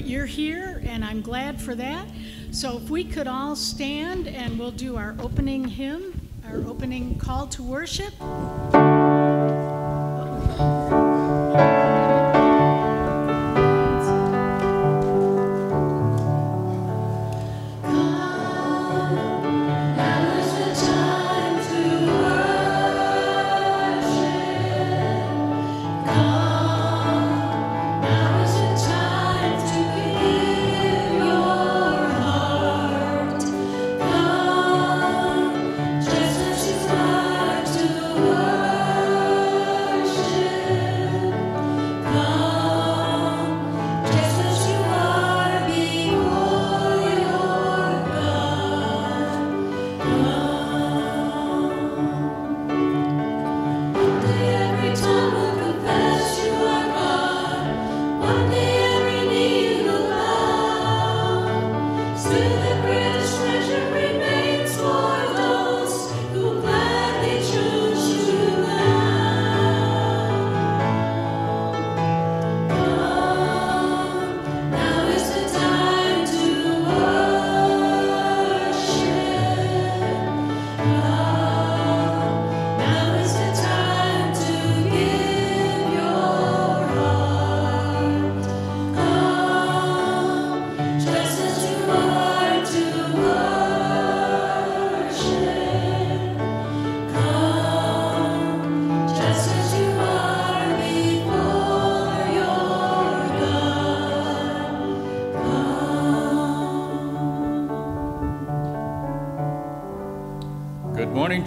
but you're here, and I'm glad for that. So if we could all stand and we'll do our opening hymn, our opening call to worship.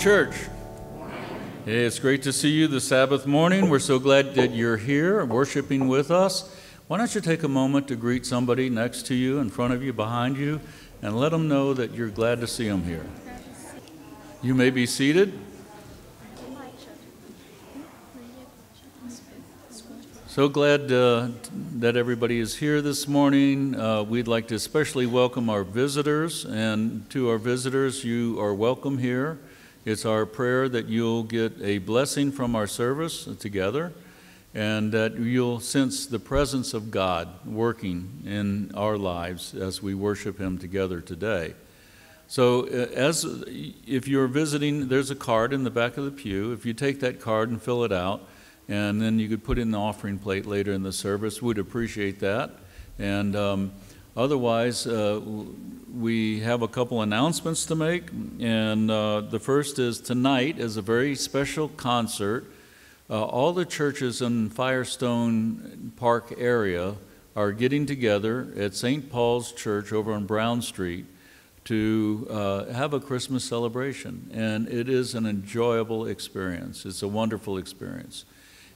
Church. Hey, It's great to see you this Sabbath morning. We're so glad that you're here worshiping with us. Why don't you take a moment to greet somebody next to you, in front of you, behind you, and let them know that you're glad to see them here. You may be seated. So glad uh, that everybody is here this morning. Uh, we'd like to especially welcome our visitors, and to our visitors, you are welcome here. It's our prayer that you'll get a blessing from our service together and that you'll sense the presence of God working in our lives as we worship Him together today. So, uh, as if you're visiting, there's a card in the back of the pew. If you take that card and fill it out, and then you could put in the offering plate later in the service, we'd appreciate that. And um, otherwise, uh, we have a couple announcements to make, and uh, the first is tonight is a very special concert. Uh, all the churches in Firestone Park area are getting together at St. Paul's Church over on Brown Street to uh, have a Christmas celebration, and it is an enjoyable experience. It's a wonderful experience.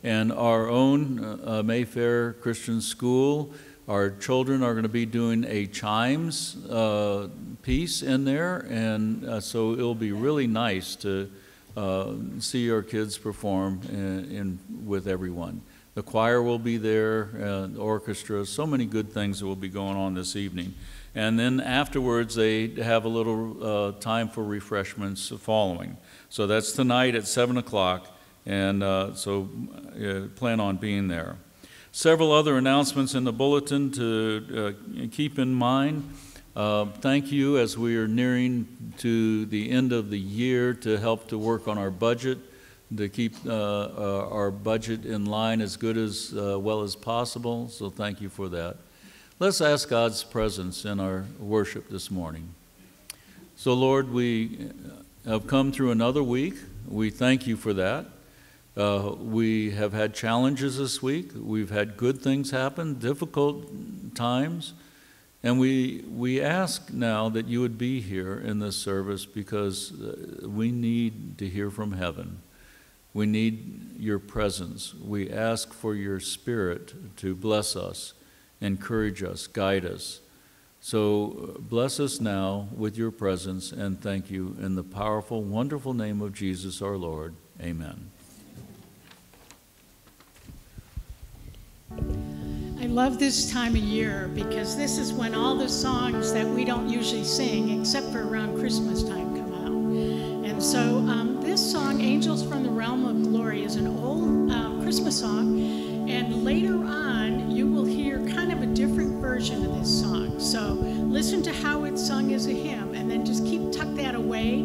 And our own uh, Mayfair Christian School our children are going to be doing a chimes uh, piece in there, and uh, so it'll be really nice to uh, see our kids perform in, in, with everyone. The choir will be there, uh, the orchestra, so many good things that will be going on this evening. And then afterwards, they have a little uh, time for refreshments following. So that's tonight at 7 o'clock, and uh, so plan on being there. Several other announcements in the bulletin to uh, keep in mind. Uh, thank you as we are nearing to the end of the year to help to work on our budget, to keep uh, uh our budget in line as good as uh, well as possible. So thank you for that. Let's ask God's presence in our worship this morning. So, Lord, we have come through another week. We thank you for that. Uh, we have had challenges this week. We've had good things happen, difficult times. And we, we ask now that you would be here in this service because uh, we need to hear from heaven. We need your presence. We ask for your spirit to bless us, encourage us, guide us. So uh, bless us now with your presence and thank you in the powerful, wonderful name of Jesus our Lord. Amen. I love this time of year because this is when all the songs that we don't usually sing, except for around Christmas time, come out. And so um, this song, Angels from the Realm of Glory, is an old uh, Christmas song. And later on, you will hear kind of a different version of this song. So listen to how it's sung as a hymn, and then just keep tuck that away,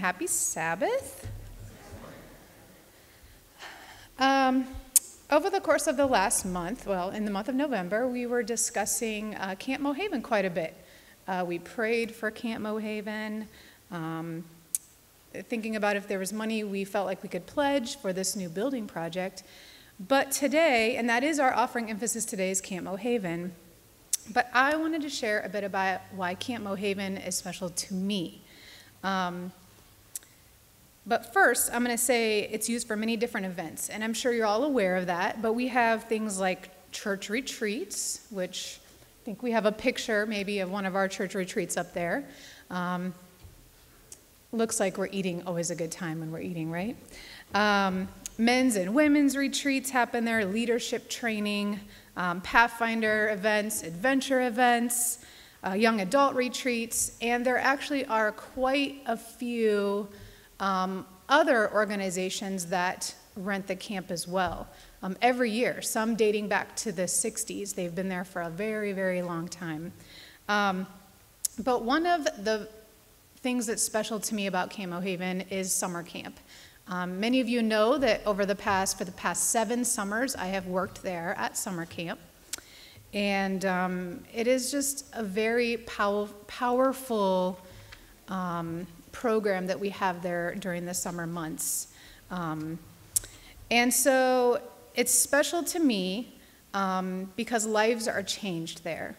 happy Sabbath. Um, over the course of the last month, well, in the month of November, we were discussing uh, Camp Mohaven quite a bit. Uh, we prayed for Camp Mohaven, um, thinking about if there was money we felt like we could pledge for this new building project. But today, and that is our offering emphasis today, is Camp Mohaven. But I wanted to share a bit about why Camp Mohaven is special to me. Um, but first, I'm going to say it's used for many different events, and I'm sure you're all aware of that. But we have things like church retreats, which I think we have a picture maybe of one of our church retreats up there. Um, looks like we're eating, always a good time when we're eating, right? Um, men's and women's retreats happen there, leadership training, um, Pathfinder events, adventure events, uh, young adult retreats, and there actually are quite a few um, other organizations that rent the camp as well. Um, every year, some dating back to the 60s. They've been there for a very, very long time. Um, but one of the things that's special to me about Camp Mohaven is summer camp. Um, many of you know that over the past, for the past seven summers, I have worked there at summer camp. And um, it is just a very pow- powerful um, program that we have there during the summer months. Um, and so it's special to me um, because lives are changed there.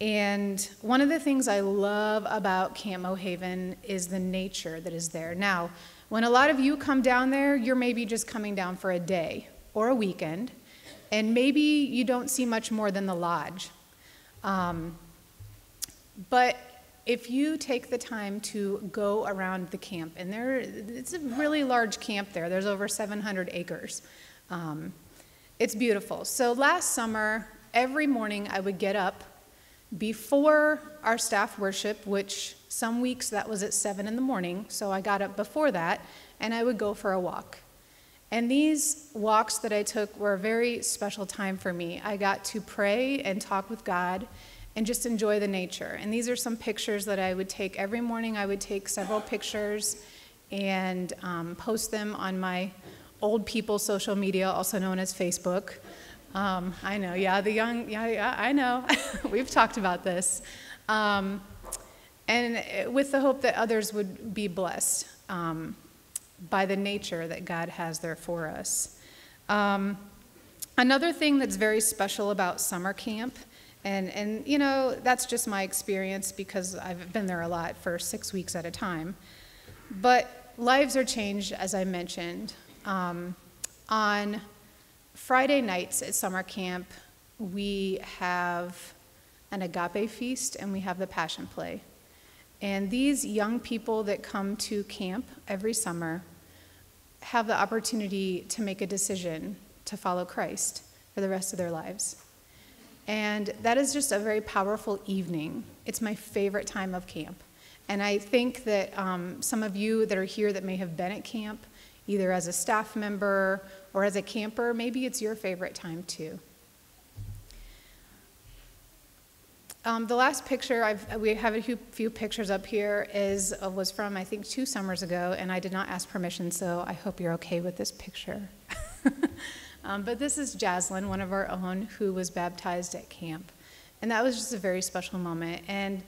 And one of the things I love about Camp Mohaven is the nature that is there. Now, when a lot of you come down there, you're maybe just coming down for a day or a weekend, and maybe you don't see much more than the lodge. Um, but if you take the time to go around the camp, and there, it's a really large camp there, there's over 700 acres. Um, it's beautiful. So last summer, every morning I would get up before our staff worship, which some weeks that was at 7 in the morning, so I got up before that, and I would go for a walk. And these walks that I took were a very special time for me. I got to pray and talk with God and just enjoy the nature. And these are some pictures that I would take every morning. I would take several pictures and um, post them on my old people social media, also known as Facebook. Um, I know, yeah, the young, yeah, yeah I know. We've talked about this. Um, and with the hope that others would be blessed um, by the nature that God has there for us. Um, another thing that's very special about summer camp and, and, you know, that's just my experience because I've been there a lot for six weeks at a time. But lives are changed, as I mentioned. Um, on Friday nights at summer camp, we have an agape feast and we have the passion play. And these young people that come to camp every summer have the opportunity to make a decision to follow Christ for the rest of their lives. And that is just a very powerful evening. It's my favorite time of camp. And I think that um, some of you that are here that may have been at camp, either as a staff member or as a camper, maybe it's your favorite time too. Um, the last picture, I've, we have a few, pictures up here, is, uh, was from I think two summers ago, and I did not ask permission, so I hope you're okay with this picture. Um, but this is Jaslyn, one of our own, who was baptized at camp. And that was just a very special moment. And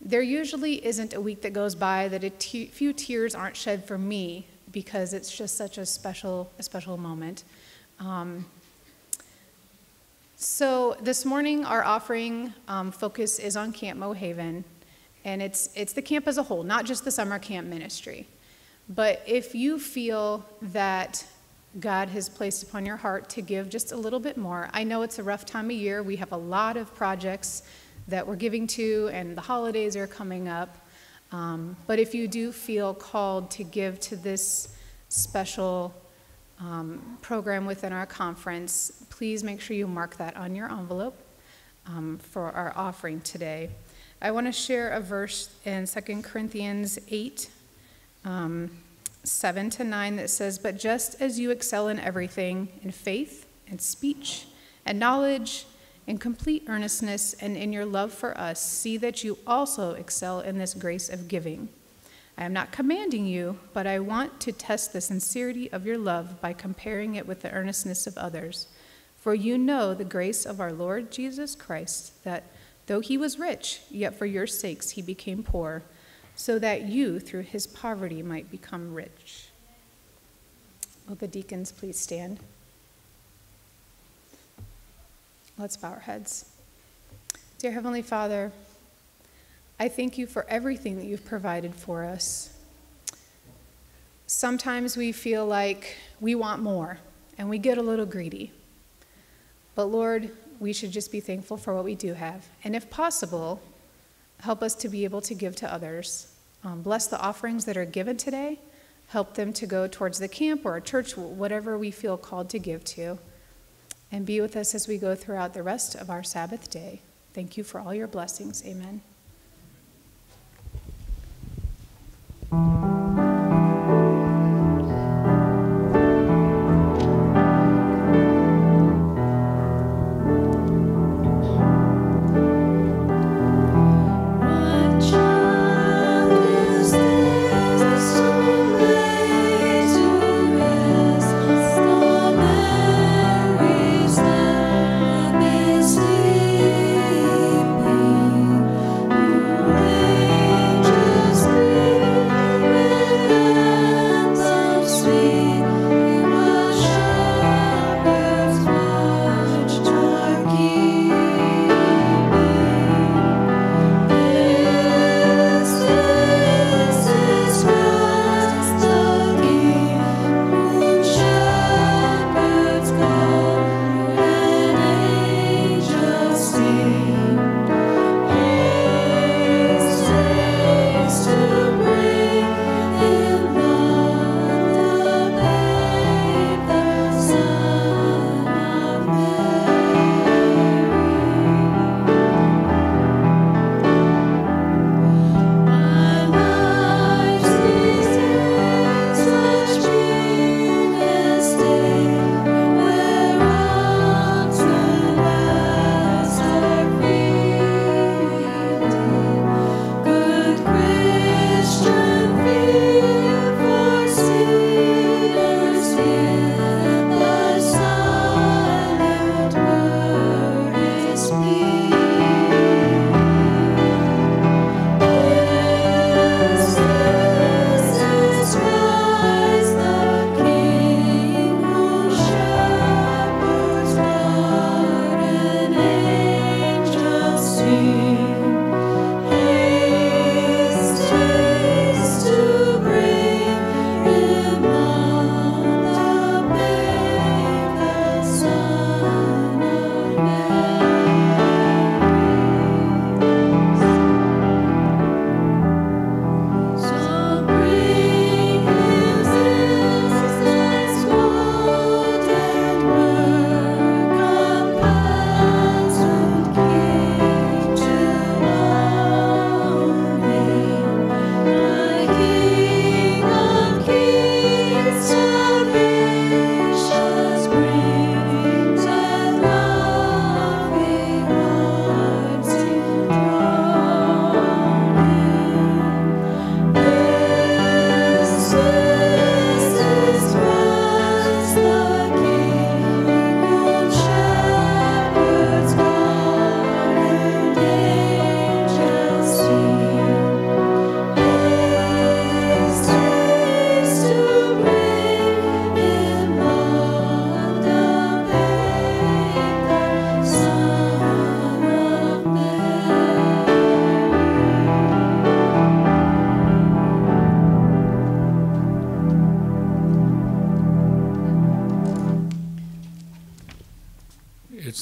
there usually isn't a week that goes by that a few tears aren't shed for me because it's just such a special, a special moment. Um, so this morning, our offering um, focus is on Camp Mohaven, and it's, it's the camp as a whole, not just the summer camp ministry. But if you feel that God has placed upon your heart to give just a little bit more. I know it's a rough time of year. We have a lot of projects that we're giving to, and the holidays are coming up. Um, but if you do feel called to give to this special um, program within our conference, please make sure you mark that on your envelope um, for our offering today. I want to share a verse in 2 Corinthians 8. Um, 7 to 9 that says, But just as you excel in everything, in faith and speech and knowledge, in complete earnestness, and in your love for us, see that you also excel in this grace of giving. I am not commanding you, but I want to test the sincerity of your love by comparing it with the earnestness of others. For you know the grace of our Lord Jesus Christ, that though he was rich, yet for your sakes he became poor, so that you through his poverty might become rich. Will the deacons please stand? Let's bow our heads. Dear Heavenly Father, I thank you for everything that you've provided for us. Sometimes we feel like we want more and we get a little greedy. But Lord, we should just be thankful for what we do have. And if possible, help us to be able to give to others. Um, bless the offerings that are given today. Help them to go towards the camp or our church, whatever we feel called to give to. And be with us as we go throughout the rest of our Sabbath day. Thank you for all your blessings. Amen.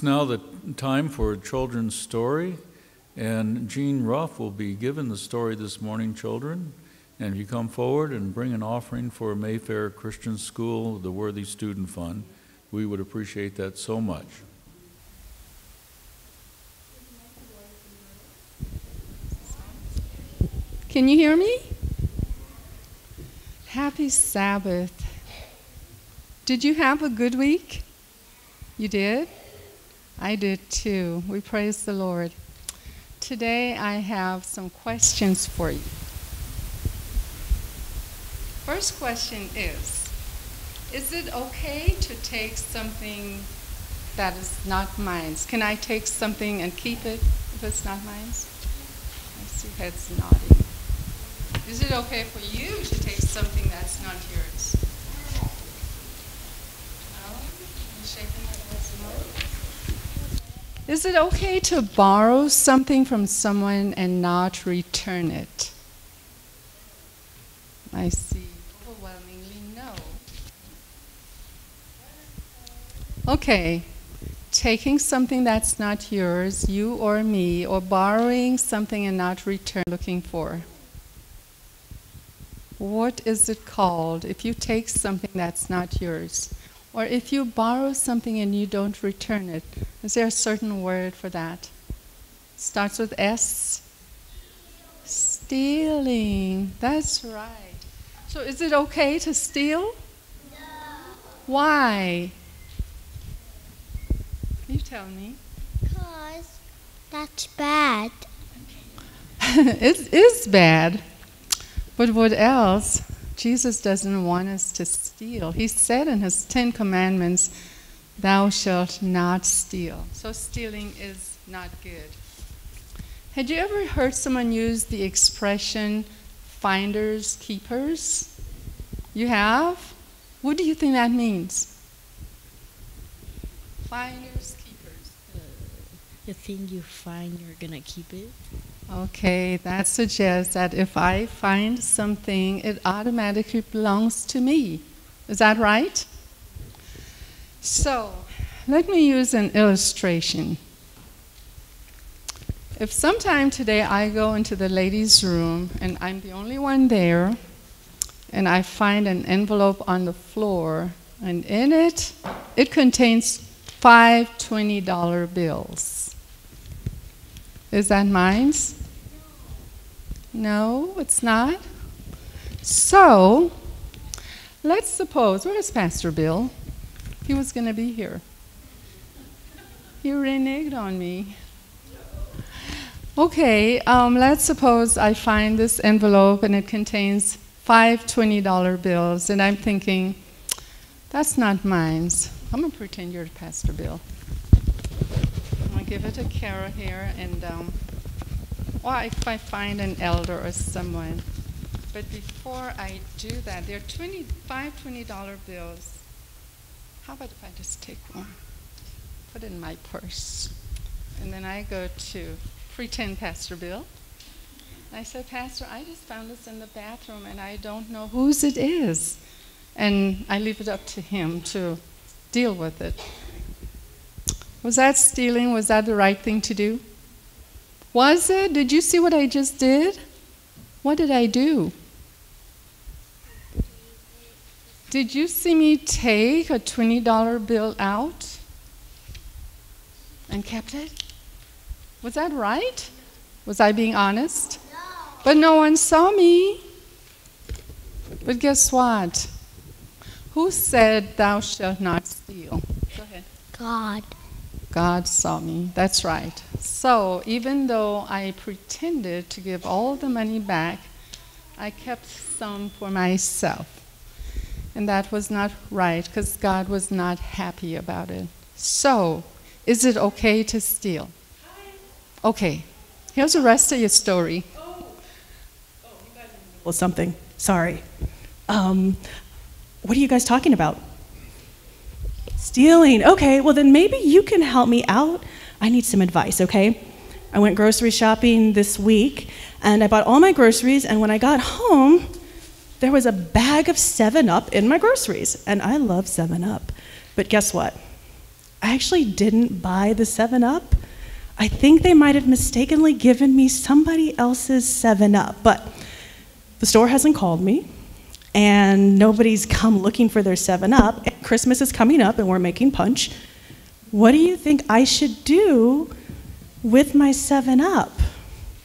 It's now the time for a children's story, and Jean Ruff will be given the story this morning, children. And if you come forward and bring an offering for Mayfair Christian School, the Worthy Student Fund, we would appreciate that so much. Can you hear me? Happy Sabbath. Did you have a good week? You did? I did too. We praise the Lord. Today I have some questions for you. First question is Is it okay to take something that is not mine? Can I take something and keep it if it's not mine? I see heads nodding. Is it okay for you to take something that's not yours? No? You shaking your heads no? Is it okay to borrow something from someone and not return it? I see overwhelmingly no. Okay, taking something that's not yours, you or me, or borrowing something and not return looking for. What is it called if you take something that's not yours? Or if you borrow something and you don't return it? Is there a certain word for that? Starts with S? Stealing. That's right. So is it okay to steal? No. Why? Can you tell me. Because that's bad. it is bad. But what else? Jesus doesn't want us to steal. He said in his Ten Commandments, Thou shalt not steal. So stealing is not good. Had you ever heard someone use the expression finders keepers? You have? What do you think that means? Finders keepers. Uh, the thing you find, you're gonna keep it. Okay, that suggests that if I find something, it automatically belongs to me. Is that right? So, let me use an illustration. If sometime today I go into the ladies' room and I'm the only one there, and I find an envelope on the floor, and in it, it contains five $20 bills. Is that mine? No, it's not. So, let's suppose, where's Pastor Bill? He was going to be here. He reneged on me. Okay, um, let's suppose I find this envelope and it contains five $20 bills, and I'm thinking, that's not mine. I'm going to pretend you're Pastor Bill. I'm going to give it to Kara here, and um, or if I find an elder or someone. But before I do that, there are 25 $20 bills. How about if I just take one, put it in my purse, and then I go to pretend Pastor Bill. I said, Pastor, I just found this in the bathroom and I don't know whose it is. And I leave it up to him to deal with it. Was that stealing? Was that the right thing to do? Was it? Did you see what I just did? What did I do? Did you see me take a $20 bill out and kept it? Was that right? Was I being honest? No. But no one saw me. But guess what? Who said, Thou shalt not steal? Go ahead. God. God saw me. That's right. So even though I pretended to give all the money back, I kept some for myself. And that was not right because God was not happy about it. So, is it okay to steal? Okay, here's the rest of your story. Well, something. Sorry. Um, what are you guys talking about? Stealing. Okay, well, then maybe you can help me out. I need some advice, okay? I went grocery shopping this week and I bought all my groceries, and when I got home, there was a bag of 7 Up in my groceries. And I love 7 Up. But guess what? I actually didn't buy the 7 Up. I think they might have mistakenly given me somebody else's 7 Up. But the store hasn't called me, and nobody's come looking for their 7 Up. Christmas is coming up, and we're making punch. What do you think I should do with my 7 Up?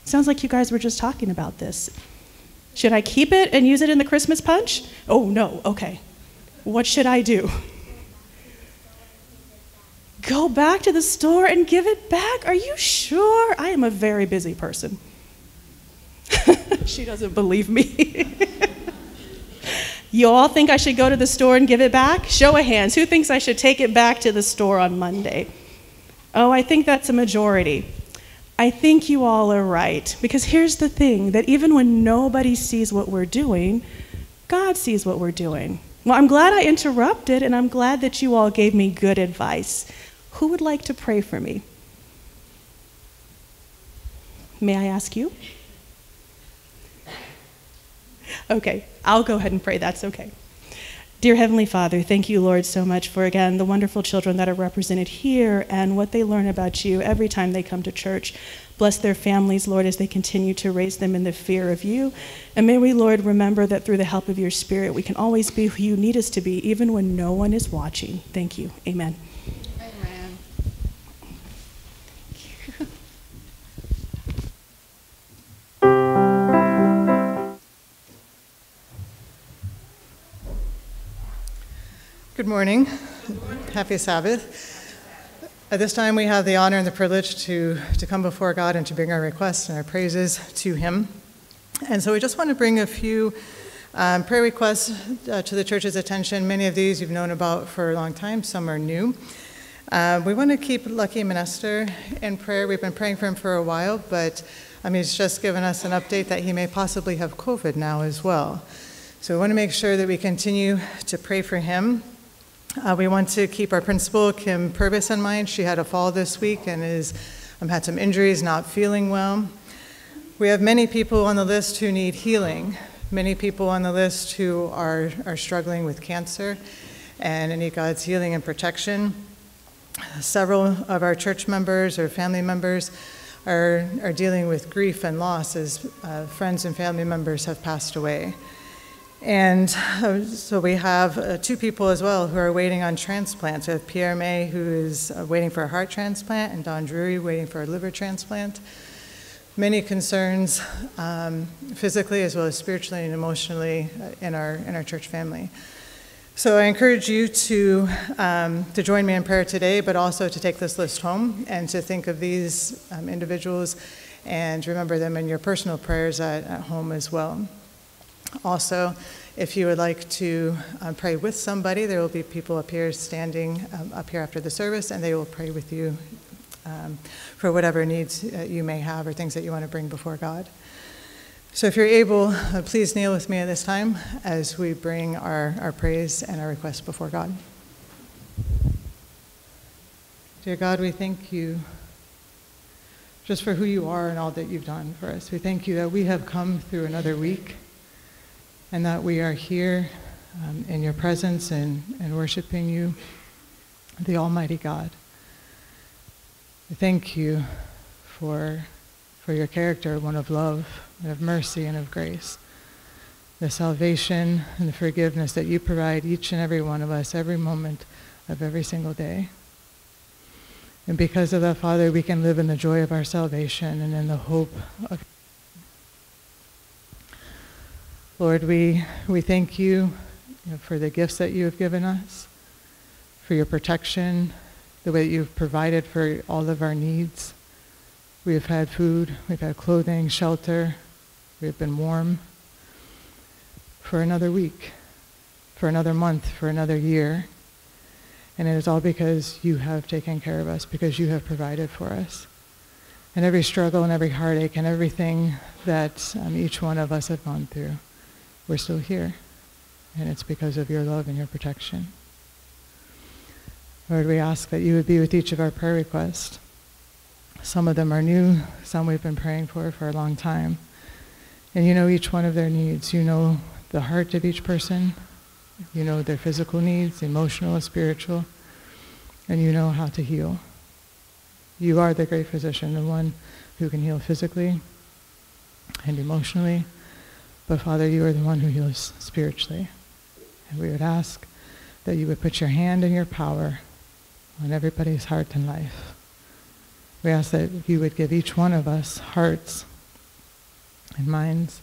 Sounds like you guys were just talking about this. Should I keep it and use it in the Christmas punch? Oh, no, okay. What should I do? Go back to the store and give it back? Are you sure? I am a very busy person. she doesn't believe me. You all think I should go to the store and give it back? Show of hands. Who thinks I should take it back to the store on Monday? Oh, I think that's a majority. I think you all are right. Because here's the thing that even when nobody sees what we're doing, God sees what we're doing. Well, I'm glad I interrupted, and I'm glad that you all gave me good advice. Who would like to pray for me? May I ask you? Okay, I'll go ahead and pray. That's okay. Dear Heavenly Father, thank you, Lord, so much for again the wonderful children that are represented here and what they learn about you every time they come to church. Bless their families, Lord, as they continue to raise them in the fear of you. And may we, Lord, remember that through the help of your Spirit, we can always be who you need us to be, even when no one is watching. Thank you. Amen. Good morning. Happy Sabbath. At this time, we have the honor and the privilege to, to come before God and to bring our requests and our praises to Him. And so we just want to bring a few um, prayer requests uh, to the church's attention. Many of these you've known about for a long time, some are new. Uh, we want to keep Lucky Minister in prayer. We've been praying for him for a while, but um, he's just given us an update that he may possibly have COVID now as well. So we want to make sure that we continue to pray for him. Uh, we want to keep our principal, Kim Purvis, in mind. She had a fall this week and is, um, had some injuries, not feeling well. We have many people on the list who need healing, many people on the list who are, are struggling with cancer and need God's healing and protection. Several of our church members or family members are, are dealing with grief and loss as uh, friends and family members have passed away. And uh, so we have uh, two people as well who are waiting on transplants. We have Pierre May, who is uh, waiting for a heart transplant, and Don Drury waiting for a liver transplant. Many concerns, um, physically as well as spiritually and emotionally, uh, in our in our church family. So I encourage you to um, to join me in prayer today, but also to take this list home and to think of these um, individuals and remember them in your personal prayers at, at home as well. Also, if you would like to um, pray with somebody, there will be people up here standing um, up here after the service, and they will pray with you um, for whatever needs uh, you may have or things that you want to bring before God. So, if you're able, uh, please kneel with me at this time as we bring our, our praise and our requests before God. Dear God, we thank you just for who you are and all that you've done for us. We thank you that we have come through another week and that we are here um, in your presence and, and worshiping you, the Almighty God. We thank you for, for your character, one of love, and of mercy, and of grace. The salvation and the forgiveness that you provide each and every one of us every moment of every single day. And because of that, Father, we can live in the joy of our salvation and in the hope of Lord, we, we thank you, you know, for the gifts that you have given us, for your protection, the way that you've provided for all of our needs. We have had food, we've had clothing, shelter, we have been warm for another week, for another month, for another year. And it is all because you have taken care of us, because you have provided for us. And every struggle and every heartache and everything that um, each one of us have gone through we're still here. And it's because of your love and your protection. Lord, we ask that you would be with each of our prayer requests. Some of them are new, some we've been praying for for a long time. And you know each one of their needs. You know the heart of each person. You know their physical needs, emotional, and spiritual. And you know how to heal. You are the great physician, the one who can heal physically and emotionally but Father, you are the one who heals spiritually. And we would ask that you would put your hand and your power on everybody's heart and life. We ask that you would give each one of us hearts and minds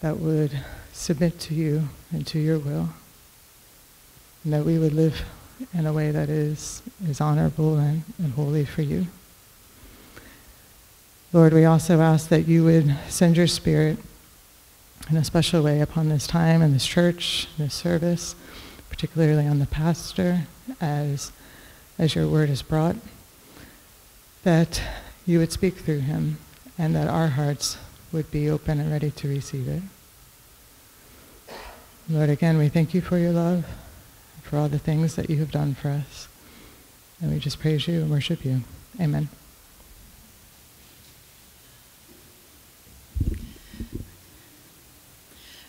that would submit to you and to your will. And that we would live in a way that is, is honorable and, and holy for you. Lord, we also ask that you would send your spirit in a special way upon this time and this church, this service, particularly on the pastor as, as your word is brought, that you would speak through him and that our hearts would be open and ready to receive it. Lord, again, we thank you for your love, for all the things that you have done for us. And we just praise you and worship you. Amen.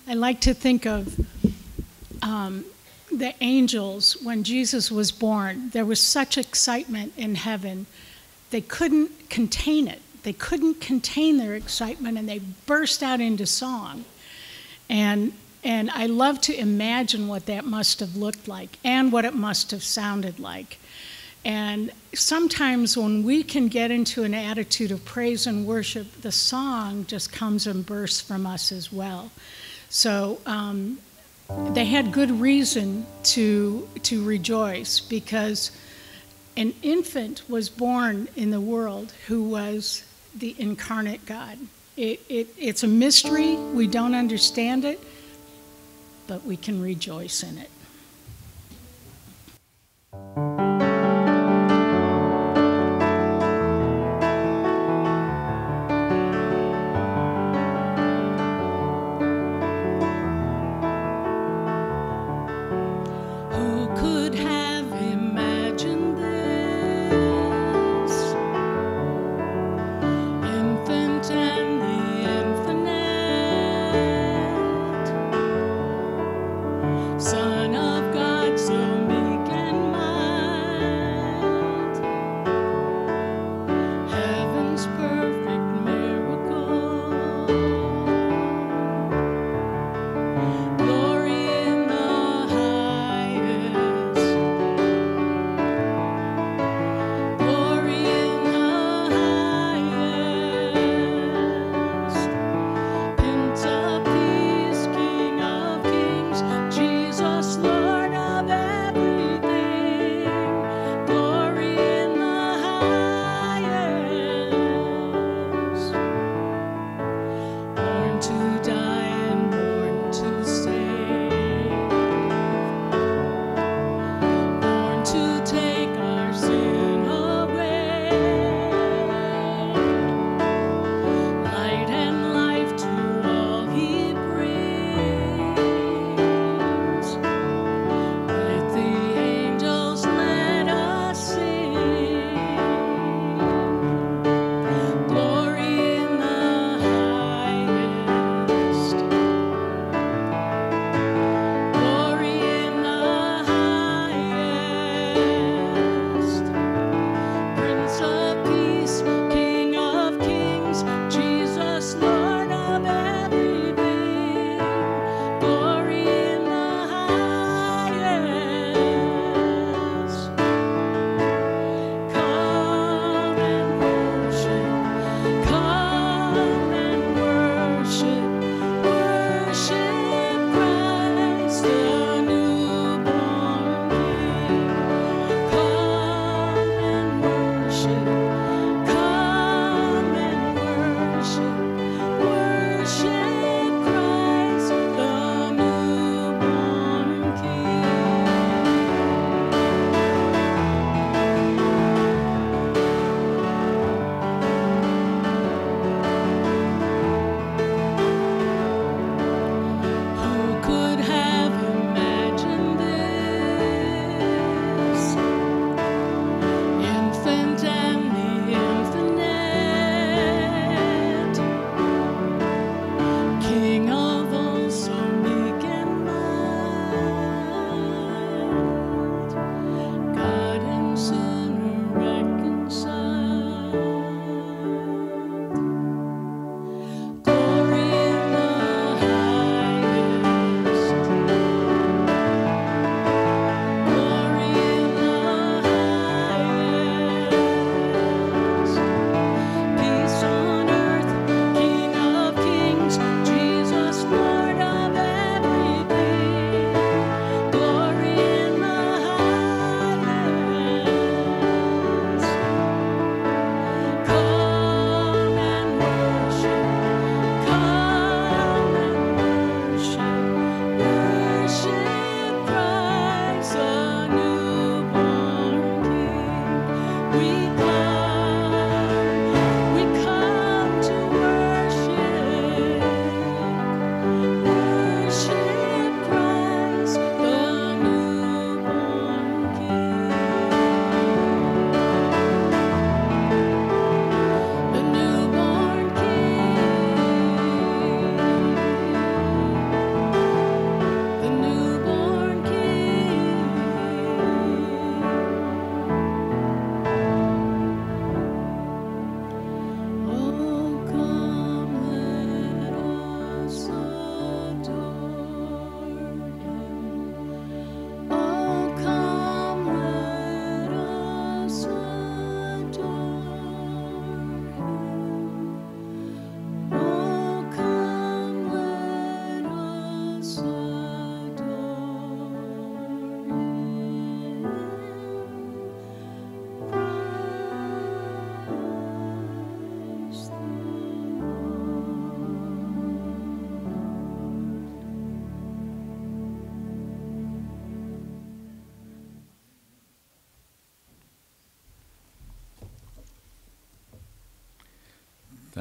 I like to think of um, the angels when Jesus was born. There was such excitement in heaven, they couldn't contain it. They couldn't contain their excitement and they burst out into song. And, and I love to imagine what that must have looked like and what it must have sounded like. And sometimes when we can get into an attitude of praise and worship, the song just comes and bursts from us as well. So um, they had good reason to, to rejoice because an infant was born in the world who was the incarnate God. It, it, it's a mystery, we don't understand it, but we can rejoice in it.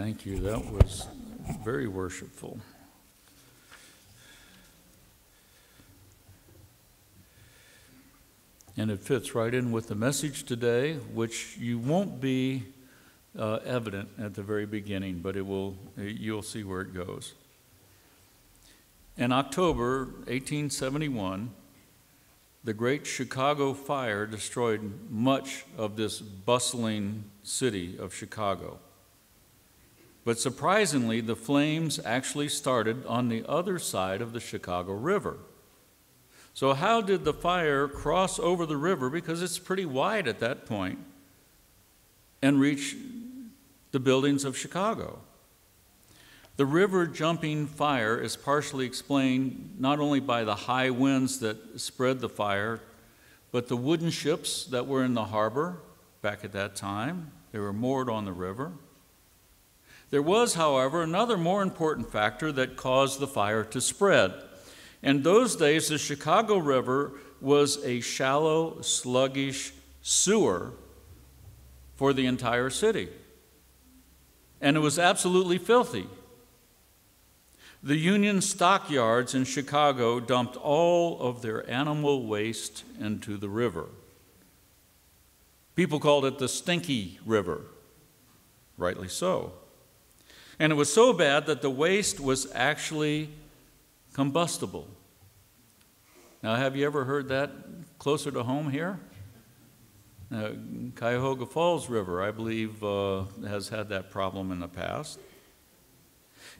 Thank you. That was very worshipful. And it fits right in with the message today, which you won't be uh, evident at the very beginning, but it will, you'll see where it goes. In October 1871, the Great Chicago Fire destroyed much of this bustling city of Chicago. But surprisingly, the flames actually started on the other side of the Chicago River. So, how did the fire cross over the river? Because it's pretty wide at that point, and reach the buildings of Chicago. The river jumping fire is partially explained not only by the high winds that spread the fire, but the wooden ships that were in the harbor back at that time. They were moored on the river. There was, however, another more important factor that caused the fire to spread. In those days, the Chicago River was a shallow, sluggish sewer for the entire city. And it was absolutely filthy. The Union stockyards in Chicago dumped all of their animal waste into the river. People called it the Stinky River, rightly so. And it was so bad that the waste was actually combustible. Now, have you ever heard that closer to home here? Uh, Cuyahoga Falls River, I believe, uh, has had that problem in the past.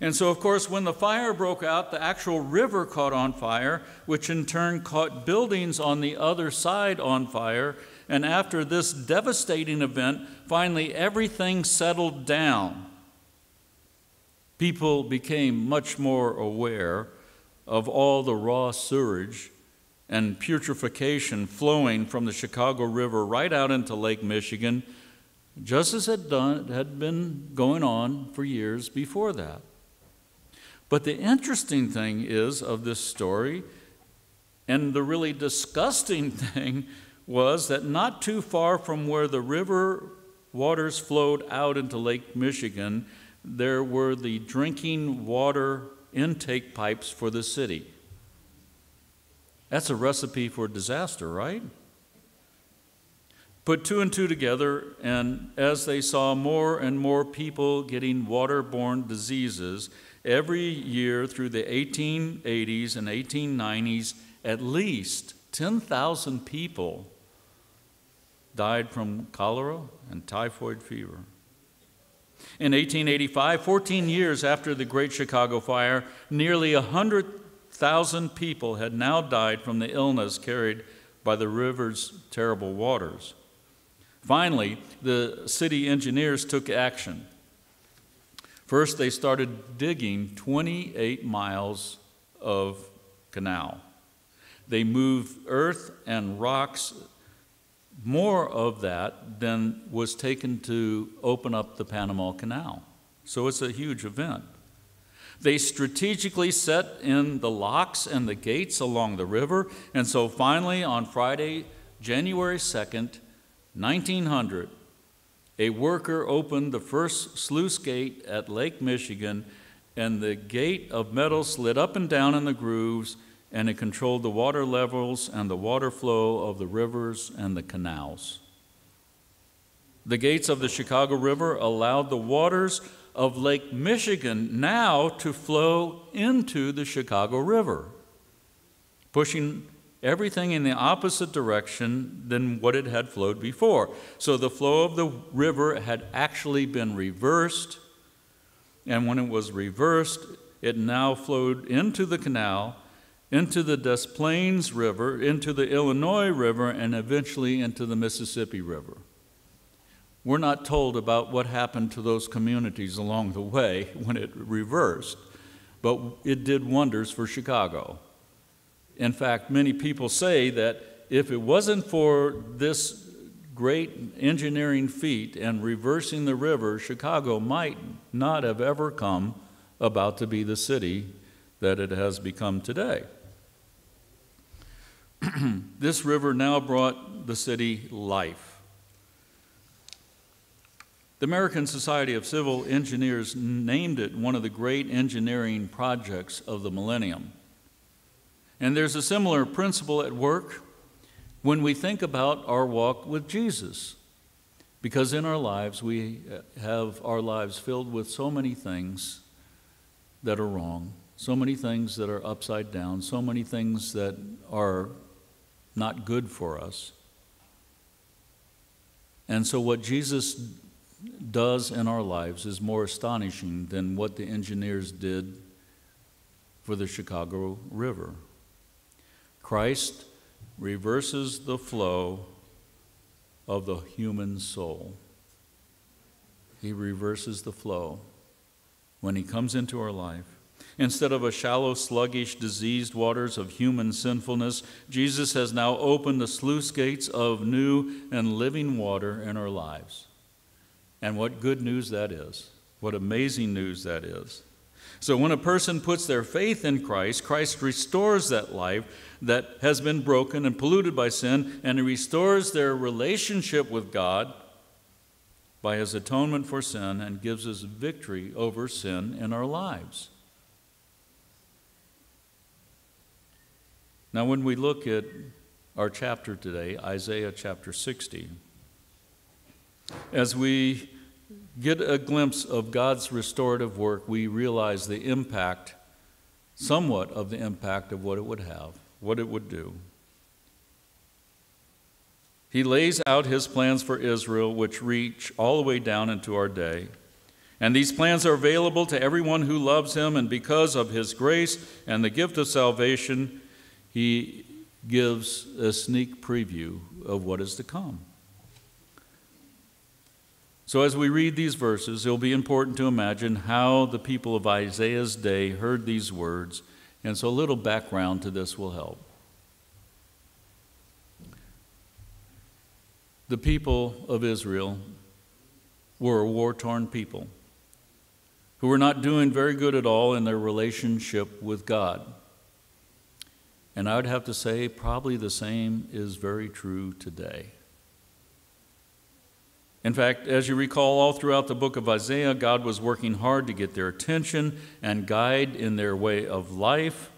And so, of course, when the fire broke out, the actual river caught on fire, which in turn caught buildings on the other side on fire. And after this devastating event, finally everything settled down. People became much more aware of all the raw sewage and putrefaction flowing from the Chicago River right out into Lake Michigan, just as had, done, had been going on for years before that. But the interesting thing is of this story, and the really disgusting thing was that not too far from where the river waters flowed out into Lake Michigan, there were the drinking water intake pipes for the city. That's a recipe for disaster, right? Put two and two together, and as they saw more and more people getting waterborne diseases, every year through the 1880s and 1890s, at least 10,000 people died from cholera and typhoid fever. In 1885, 14 years after the Great Chicago Fire, nearly 100,000 people had now died from the illness carried by the river's terrible waters. Finally, the city engineers took action. First, they started digging 28 miles of canal. They moved earth and rocks more of that than was taken to open up the Panama Canal. So it's a huge event. They strategically set in the locks and the gates along the river, and so finally on Friday, January 2nd, 1900, a worker opened the first sluice gate at Lake Michigan, and the gate of metal slid up and down in the grooves and it controlled the water levels and the water flow of the rivers and the canals. The gates of the Chicago River allowed the waters of Lake Michigan now to flow into the Chicago River, pushing everything in the opposite direction than what it had flowed before. So the flow of the river had actually been reversed, and when it was reversed, it now flowed into the canal into the Des Plaines River, into the Illinois River, and eventually into the Mississippi River. We're not told about what happened to those communities along the way when it reversed, but it did wonders for Chicago. In fact, many people say that if it wasn't for this great engineering feat and reversing the river, Chicago might not have ever come about to be the city that it has become today. this river now brought the city life. The American Society of Civil Engineers named it one of the great engineering projects of the millennium. And there's a similar principle at work when we think about our walk with Jesus. Because in our lives, we have our lives filled with so many things that are wrong, so many things that are upside down, so many things that are not good for us. And so, what Jesus does in our lives is more astonishing than what the engineers did for the Chicago River. Christ reverses the flow of the human soul. He reverses the flow when He comes into our life. Instead of a shallow, sluggish, diseased waters of human sinfulness, Jesus has now opened the sluice gates of new and living water in our lives. And what good news that is! What amazing news that is. So, when a person puts their faith in Christ, Christ restores that life that has been broken and polluted by sin, and He restores their relationship with God by His atonement for sin and gives us victory over sin in our lives. Now, when we look at our chapter today, Isaiah chapter 60, as we get a glimpse of God's restorative work, we realize the impact, somewhat of the impact of what it would have, what it would do. He lays out his plans for Israel, which reach all the way down into our day. And these plans are available to everyone who loves him, and because of his grace and the gift of salvation, he gives a sneak preview of what is to come. So, as we read these verses, it'll be important to imagine how the people of Isaiah's day heard these words, and so a little background to this will help. The people of Israel were a war torn people who were not doing very good at all in their relationship with God. And I would have to say, probably the same is very true today. In fact, as you recall, all throughout the book of Isaiah, God was working hard to get their attention and guide in their way of life.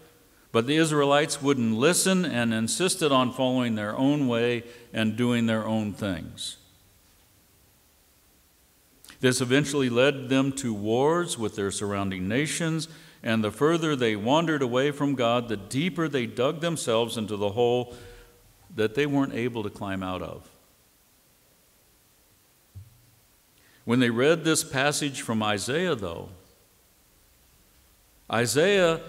But the Israelites wouldn't listen and insisted on following their own way and doing their own things. This eventually led them to wars with their surrounding nations, and the further they wandered away from God, the deeper they dug themselves into the hole that they weren't able to climb out of. When they read this passage from Isaiah, though, Isaiah,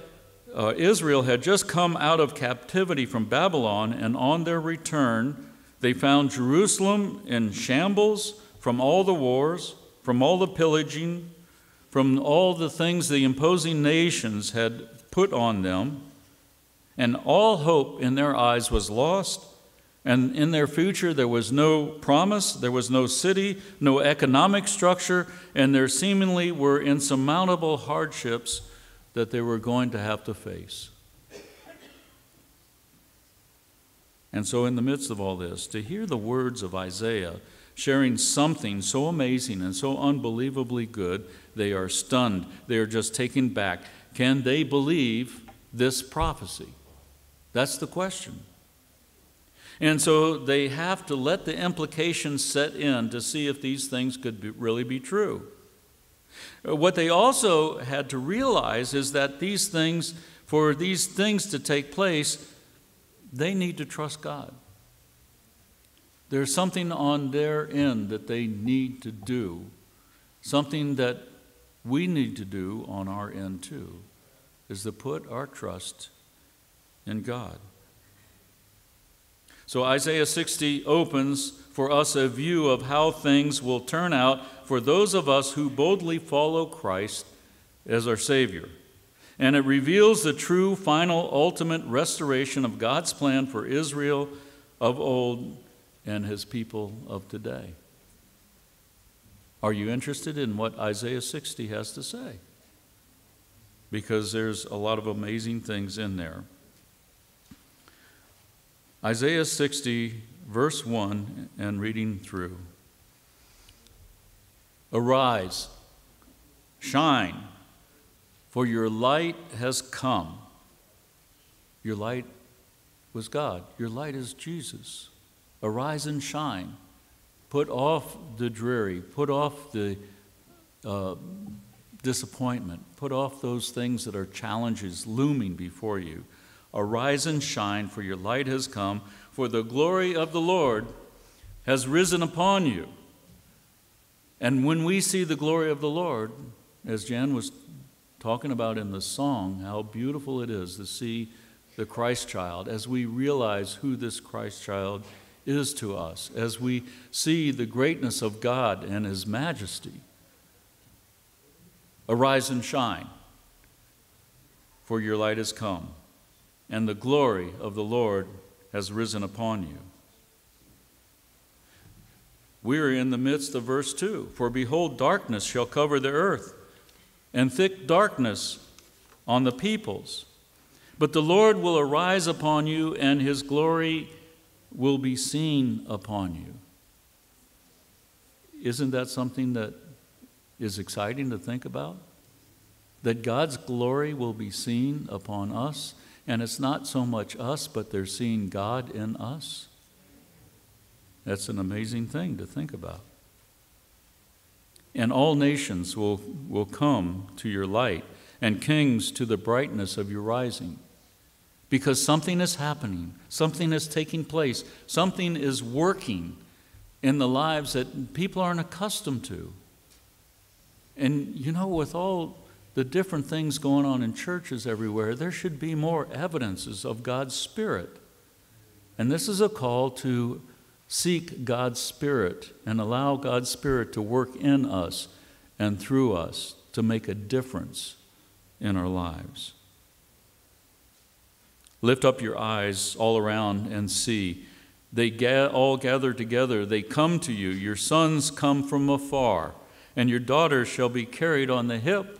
uh, Israel had just come out of captivity from Babylon, and on their return, they found Jerusalem in shambles from all the wars, from all the pillaging, from all the things the imposing nations had put on them, and all hope in their eyes was lost. And in their future, there was no promise, there was no city, no economic structure, and there seemingly were insurmountable hardships that they were going to have to face. And so, in the midst of all this, to hear the words of Isaiah sharing something so amazing and so unbelievably good, they are stunned. They are just taken back. Can they believe this prophecy? That's the question. And so they have to let the implications set in to see if these things could be, really be true. Uh, what they also had to realize is that these things, for these things to take place, they need to trust God. There's something on their end that they need to do, something that we need to do on our end too, is to put our trust in God. So Isaiah 60 opens for us a view of how things will turn out for those of us who boldly follow Christ as our Savior. And it reveals the true, final, ultimate restoration of God's plan for Israel of old and his people of today. Are you interested in what Isaiah 60 has to say? Because there's a lot of amazing things in there. Isaiah 60, verse 1, and reading through. Arise, shine, for your light has come. Your light was God, your light is Jesus. Arise and shine. Put off the dreary, put off the uh, disappointment, put off those things that are challenges looming before you. Arise and shine, for your light has come, for the glory of the Lord has risen upon you. And when we see the glory of the Lord, as Jan was talking about in the song, how beautiful it is to see the Christ child, as we realize who this Christ child is to us, as we see the greatness of God and His majesty. Arise and shine, for your light has come, and the glory of the Lord has risen upon you. We are in the midst of verse 2 For behold, darkness shall cover the earth, and thick darkness on the peoples. But the Lord will arise upon you, and his glory will be seen upon you. Isn't that something that is exciting to think about? That God's glory will be seen upon us, and it's not so much us, but they're seeing God in us. That's an amazing thing to think about. And all nations will, will come to your light, and kings to the brightness of your rising. Because something is happening, something is taking place, something is working in the lives that people aren't accustomed to. And you know, with all the different things going on in churches everywhere, there should be more evidences of God's Spirit. And this is a call to seek God's Spirit and allow God's Spirit to work in us and through us to make a difference in our lives. Lift up your eyes all around and see. They ga- all gather together. They come to you. Your sons come from afar, and your daughters shall be carried on the hip.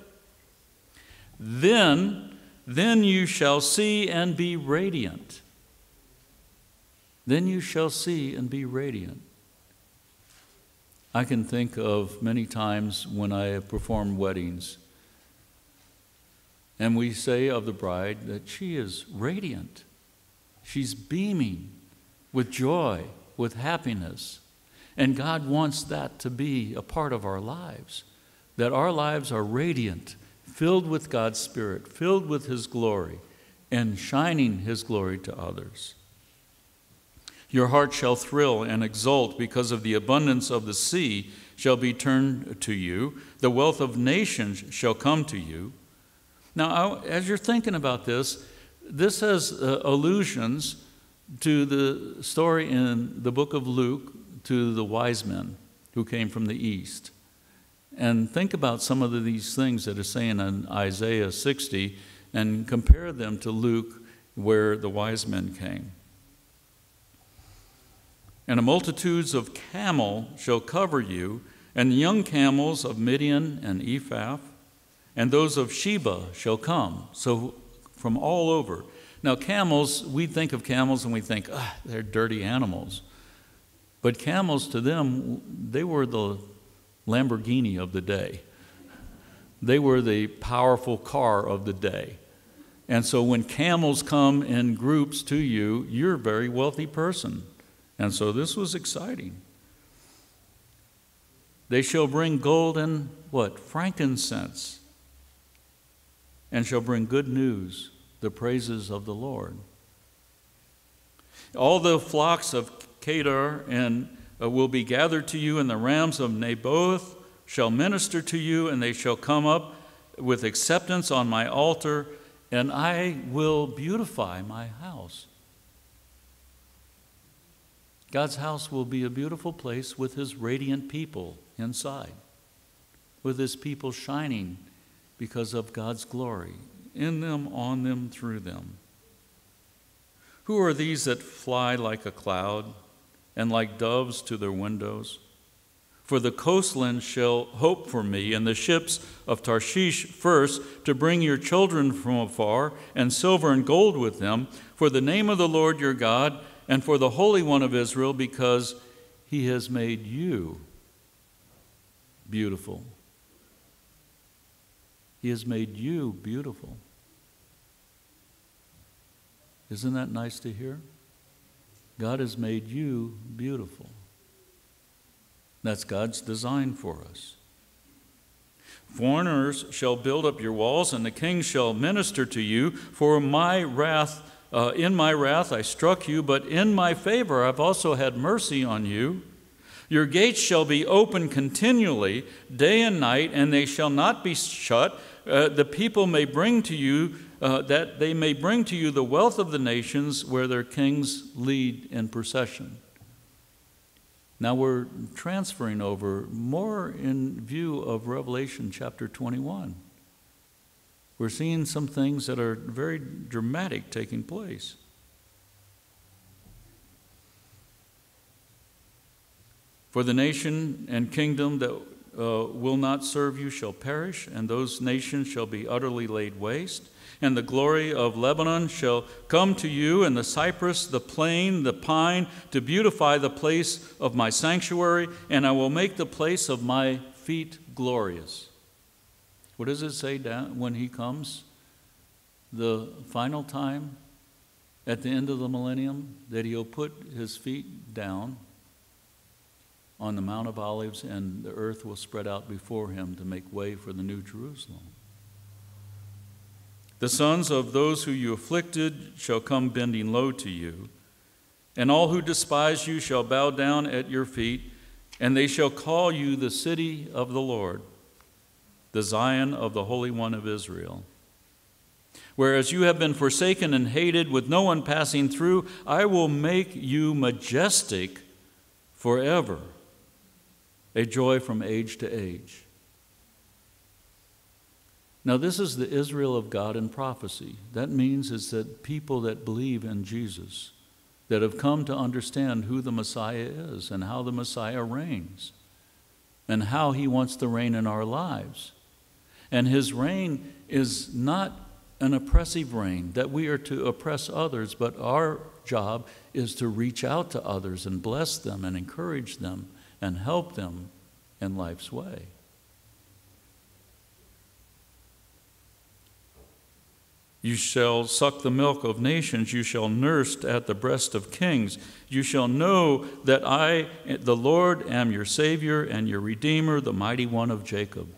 Then, then you shall see and be radiant. Then you shall see and be radiant. I can think of many times when I have performed weddings and we say of the bride that she is radiant. She's beaming with joy, with happiness. And God wants that to be a part of our lives, that our lives are radiant, filled with God's Spirit, filled with His glory, and shining His glory to others. Your heart shall thrill and exult because of the abundance of the sea shall be turned to you, the wealth of nations shall come to you. Now, as you're thinking about this, this has uh, allusions to the story in the book of Luke to the wise men who came from the east. And think about some of these things that are saying in Isaiah 60 and compare them to Luke where the wise men came. And a multitudes of camel shall cover you, and young camels of Midian and Ephah and those of Sheba shall come. So from all over. Now, camels, we think of camels and we think, ah, they're dirty animals. But camels, to them, they were the Lamborghini of the day. They were the powerful car of the day. And so when camels come in groups to you, you're a very wealthy person. And so this was exciting. They shall bring gold and what? Frankincense and shall bring good news, the praises of the Lord. All the flocks of Kedar and uh, will be gathered to you, and the rams of Nebaioth shall minister to you, and they shall come up with acceptance on my altar, and I will beautify my house. God's house will be a beautiful place with his radiant people inside, with his people shining because of God's glory in them, on them, through them. Who are these that fly like a cloud and like doves to their windows? For the coastland shall hope for me, and the ships of Tarshish first, to bring your children from afar, and silver and gold with them, for the name of the Lord your God, and for the Holy One of Israel, because he has made you beautiful. He has made you beautiful. Isn't that nice to hear? God has made you beautiful. That's God's design for us. Foreigners shall build up your walls, and the king shall minister to you. For my wrath, uh, in my wrath I struck you, but in my favor I've also had mercy on you. Your gates shall be open continually, day and night, and they shall not be shut. Uh, the people may bring to you uh, that they may bring to you the wealth of the nations where their kings lead in procession. Now we're transferring over more in view of Revelation chapter 21. We're seeing some things that are very dramatic taking place. For the nation and kingdom that uh, will not serve you shall perish, and those nations shall be utterly laid waste. And the glory of Lebanon shall come to you, and the cypress, the plane, the pine, to beautify the place of my sanctuary, and I will make the place of my feet glorious. What does it say down when he comes? The final time, at the end of the millennium, that he'll put his feet down on the Mount of Olives, and the earth will spread out before him to make way for the New Jerusalem. The sons of those who you afflicted shall come bending low to you, and all who despise you shall bow down at your feet, and they shall call you the city of the Lord, the Zion of the Holy One of Israel. Whereas you have been forsaken and hated, with no one passing through, I will make you majestic forever a joy from age to age. Now, this is the Israel of God in prophecy. That means is that people that believe in Jesus, that have come to understand who the Messiah is and how the Messiah reigns, and how he wants to reign in our lives. And his reign is not an oppressive reign, that we are to oppress others, but our job is to reach out to others and bless them and encourage them and help them in life's way. You shall suck the milk of nations, you shall nurse at the breast of kings. You shall know that I, the Lord, am your Savior and your Redeemer, the mighty one of Jacob.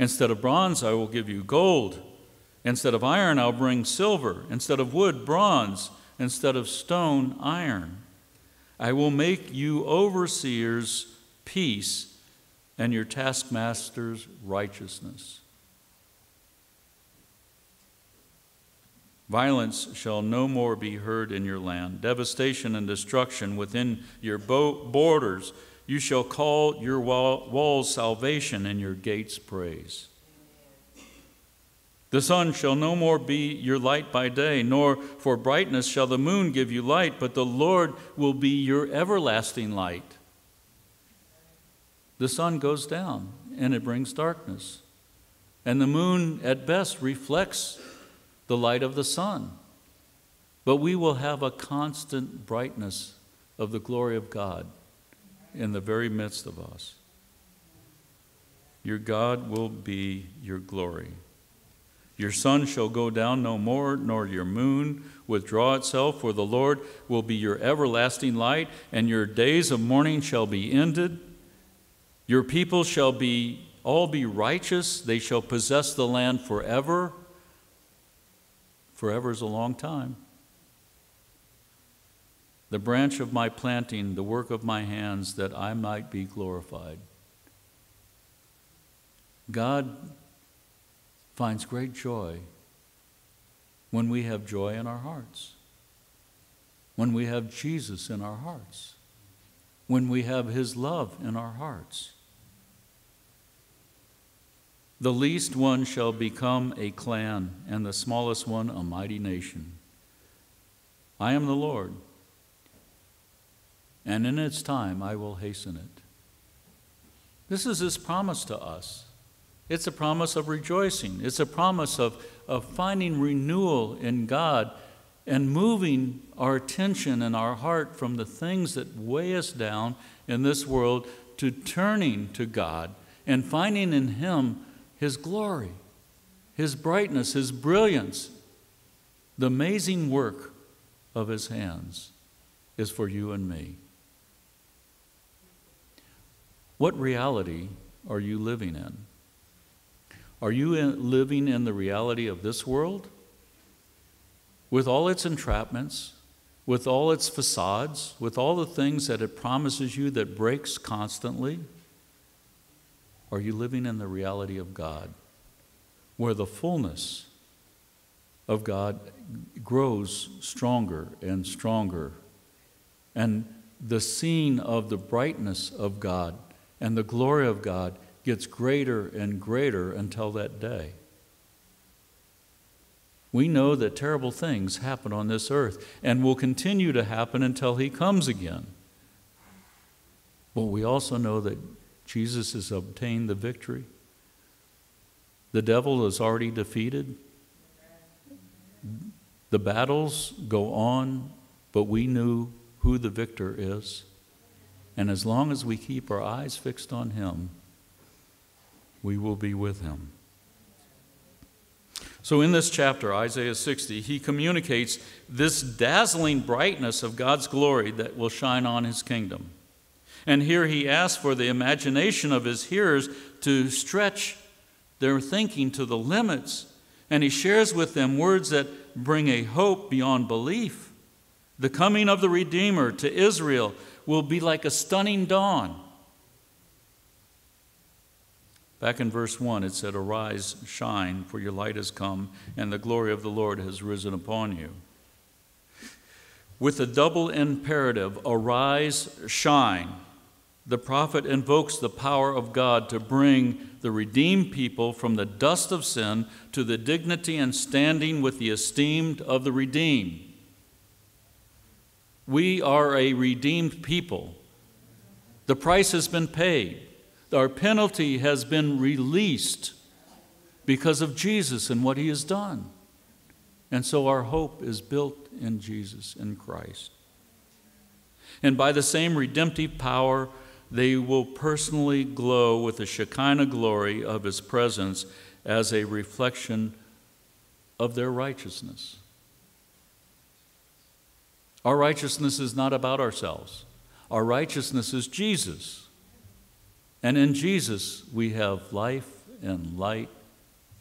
Instead of bronze, I will give you gold. Instead of iron, I'll bring silver. Instead of wood, bronze. Instead of stone, iron. I will make you overseers peace and your taskmasters righteousness. Violence shall no more be heard in your land, devastation and destruction within your borders. You shall call your walls salvation and your gates praise. The sun shall no more be your light by day, nor for brightness shall the moon give you light, but the Lord will be your everlasting light. The sun goes down and it brings darkness, and the moon at best reflects the light of the sun. But we will have a constant brightness of the glory of God in the very midst of us. Your God will be your glory. Your sun shall go down no more, nor your moon withdraw itself, for the Lord will be your everlasting light, and your days of mourning shall be ended. Your people shall be all be righteous, they shall possess the land forever. Forever is a long time. The branch of my planting, the work of my hands, that I might be glorified. God finds great joy when we have joy in our hearts, when we have Jesus in our hearts, when we have His love in our hearts. The least one shall become a clan, and the smallest one a mighty nation. I am the Lord, and in its time I will hasten it. This is His promise to us. It's a promise of rejoicing. It's a promise of, of finding renewal in God and moving our attention and our heart from the things that weigh us down in this world to turning to God and finding in Him His glory, His brightness, His brilliance. The amazing work of His hands is for you and me. What reality are you living in? Are you in, living in the reality of this world? With all its entrapments, with all its facades, with all the things that it promises you that breaks constantly? Are you living in the reality of God, where the fullness of God grows stronger and stronger, and the scene of the brightness of God and the glory of God gets greater and greater until that day? We know that terrible things happen on this earth and will continue to happen until He comes again. But we also know that Jesus has obtained the victory. The devil is already defeated. The battles go on, but we knew who the victor is. And as long as we keep our eyes fixed on Him, we will be with Him. So, in this chapter, Isaiah 60, he communicates this dazzling brightness of God's glory that will shine on his kingdom. And here he asks for the imagination of his hearers to stretch their thinking to the limits. And he shares with them words that bring a hope beyond belief. The coming of the Redeemer to Israel will be like a stunning dawn. Back in verse 1, it said, Arise, shine, for your light has come, and the glory of the Lord has risen upon you. With the double imperative, arise, shine, the prophet invokes the power of God to bring the redeemed people from the dust of sin to the dignity and standing with the esteemed of the redeemed. We are a redeemed people. The price has been paid. Our penalty has been released because of Jesus and what he has done. And so our hope is built in Jesus, in Christ. And by the same redemptive power, they will personally glow with the Shekinah glory of his presence as a reflection of their righteousness. Our righteousness is not about ourselves, our righteousness is Jesus. And in Jesus, we have life and light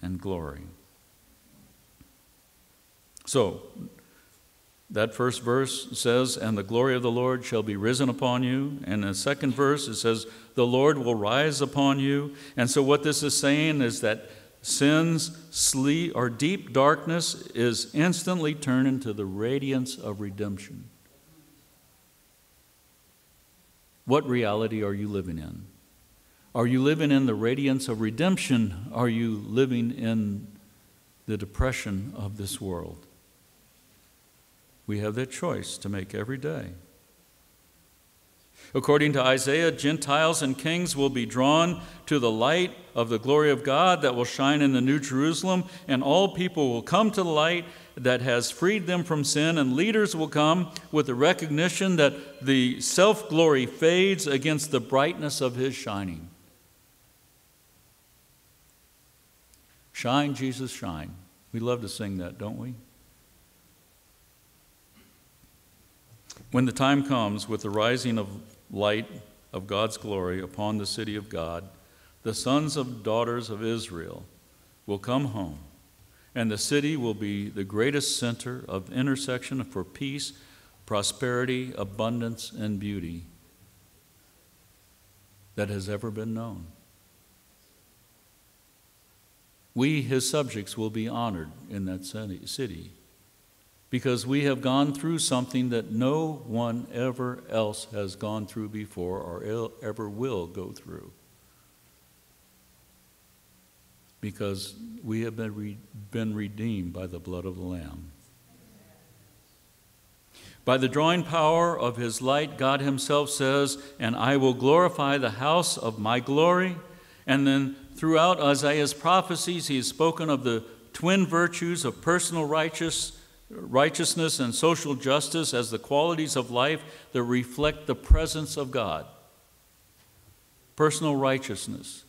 and glory. So, that first verse says, And the glory of the Lord shall be risen upon you. And the second verse, it says, The Lord will rise upon you. And so, what this is saying is that sin's sleep or deep darkness is instantly turned into the radiance of redemption. What reality are you living in? Are you living in the radiance of redemption? Are you living in the depression of this world? We have that choice to make every day. According to Isaiah, Gentiles and kings will be drawn to the light of the glory of God that will shine in the New Jerusalem, and all people will come to the light that has freed them from sin, and leaders will come with the recognition that the self glory fades against the brightness of his shining. Shine, Jesus, shine. We love to sing that, don't we? When the time comes with the rising of light of God's glory upon the city of God, the sons and daughters of Israel will come home, and the city will be the greatest center of intersection for peace, prosperity, abundance, and beauty that has ever been known. We, his subjects, will be honored in that city because we have gone through something that no one ever else has gone through before or ever will go through. Because we have been, re- been redeemed by the blood of the Lamb. By the drawing power of his light, God himself says, And I will glorify the house of my glory. And then throughout Isaiah's prophecies, he has spoken of the twin virtues of personal righteousness righteousness and social justice as the qualities of life that reflect the presence of God. personal righteousness.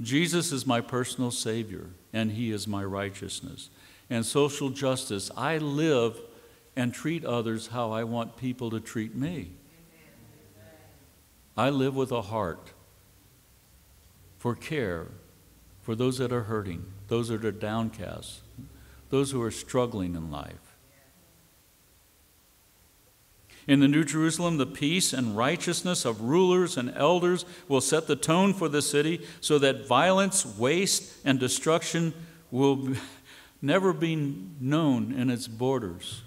Jesus is my personal Savior, and He is my righteousness. And social justice, I live and treat others how I want people to treat me. I live with a heart for care for those that are hurting, those that are downcast, those who are struggling in life. In the New Jerusalem, the peace and righteousness of rulers and elders will set the tone for the city so that violence, waste, and destruction will never be known in its borders.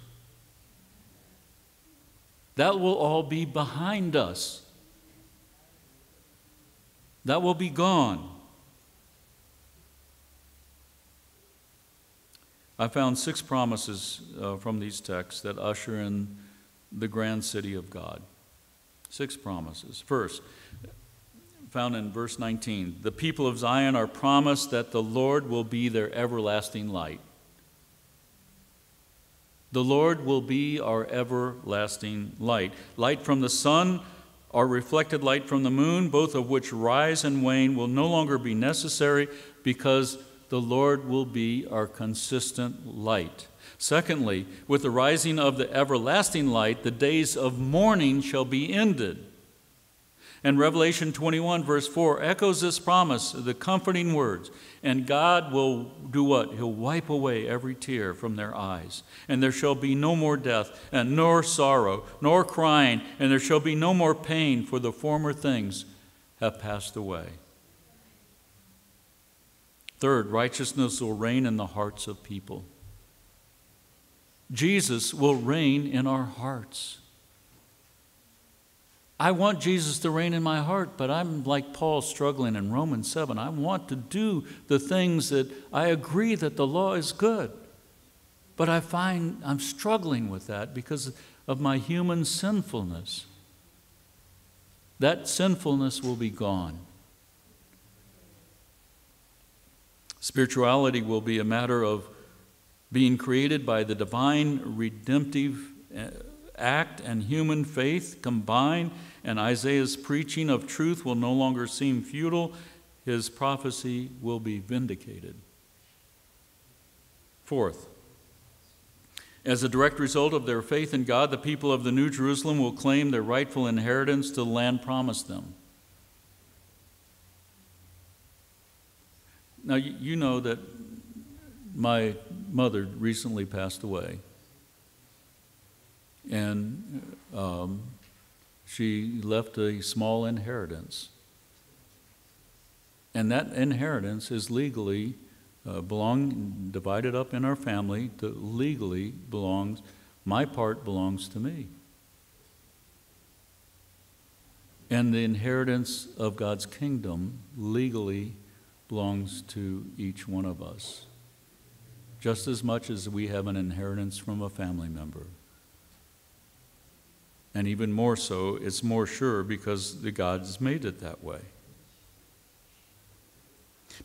That will all be behind us. That will be gone. I found six promises uh, from these texts that usher in the grand city of God. Six promises. First, found in verse 19 the people of Zion are promised that the Lord will be their everlasting light. The Lord will be our everlasting light. Light from the sun, our reflected light from the moon, both of which rise and wane, will no longer be necessary because the Lord will be our consistent light. Secondly, with the rising of the everlasting light, the days of mourning shall be ended. And Revelation 21, verse 4, echoes this promise, the comforting words. And God will do what? He'll wipe away every tear from their eyes. And there shall be no more death, and nor sorrow, nor crying, and there shall be no more pain, for the former things have passed away. Third, righteousness will reign in the hearts of people. Jesus will reign in our hearts. I want Jesus to reign in my heart, but I'm like Paul struggling in Romans 7. I want to do the things that I agree that the law is good. But I find I'm struggling with that because of my human sinfulness. That sinfulness will be gone. Spirituality will be a matter of being created by the divine redemptive uh, act and human faith combined, and Isaiah's preaching of truth will no longer seem futile. His prophecy will be vindicated. Fourth, as a direct result of their faith in God, the people of the New Jerusalem will claim their rightful inheritance to the land promised them. Now, you know that my mother recently passed away. And um, she left a small inheritance. And that inheritance is legally uh, belong divided up in our family to legally belongs my part belongs to me. And the inheritance of God's kingdom legally belongs to each one of us just as much as we have an inheritance from a family member. And even more so, it's more sure because the God's made it that way.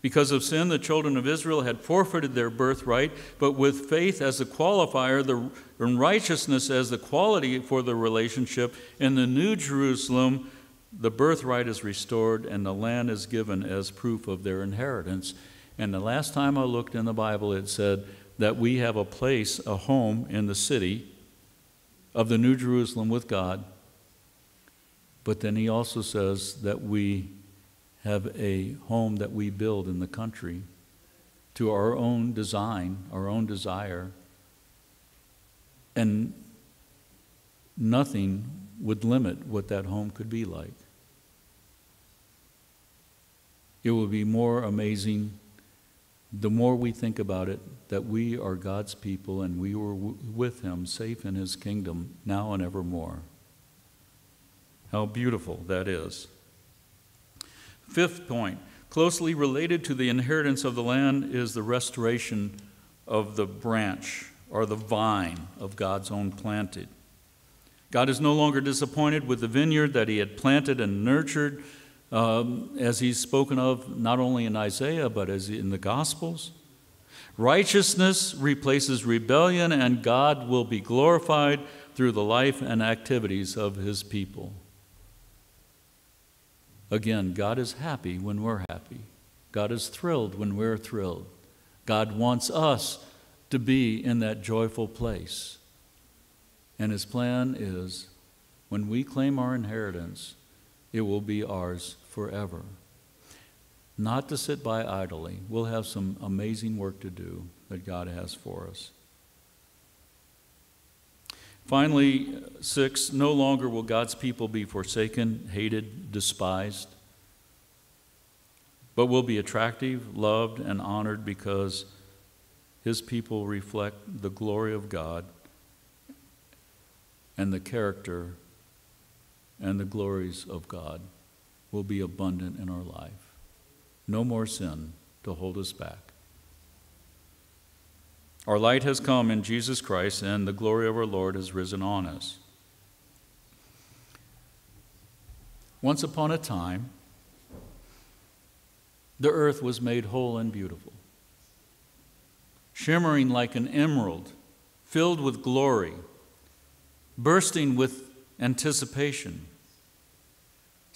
Because of sin, the children of Israel had forfeited their birthright, but with faith as the qualifier, the, and righteousness as the quality for the relationship, in the New Jerusalem, the birthright is restored and the land is given as proof of their inheritance. And the last time I looked in the Bible, it said that we have a place, a home in the city of the New Jerusalem with God. But then he also says that we have a home that we build in the country to our own design, our own desire. And nothing would limit what that home could be like. It will be more amazing the more we think about it, that we are God's people and we were with Him, safe in His kingdom, now and evermore. How beautiful that is. Fifth point closely related to the inheritance of the land is the restoration of the branch or the vine of God's own planted. God is no longer disappointed with the vineyard that He had planted and nurtured um, as he's spoken of not only in Isaiah, but as in the Gospels. Righteousness replaces rebellion, and God will be glorified through the life and activities of his people. Again, God is happy when we're happy. God is thrilled when we're thrilled. God wants us to be in that joyful place. And his plan is when we claim our inheritance, it will be ours forever. Not to sit by idly. We'll have some amazing work to do that God has for us. Finally, six, no longer will God's people be forsaken, hated, despised, but will be attractive, loved, and honored because his people reflect the glory of God and the character and the glories of God will be abundant in our life. No more sin to hold us back. Our light has come in Jesus Christ, and the glory of our Lord has risen on us. Once upon a time, the earth was made whole and beautiful, shimmering like an emerald, filled with glory, bursting with anticipation.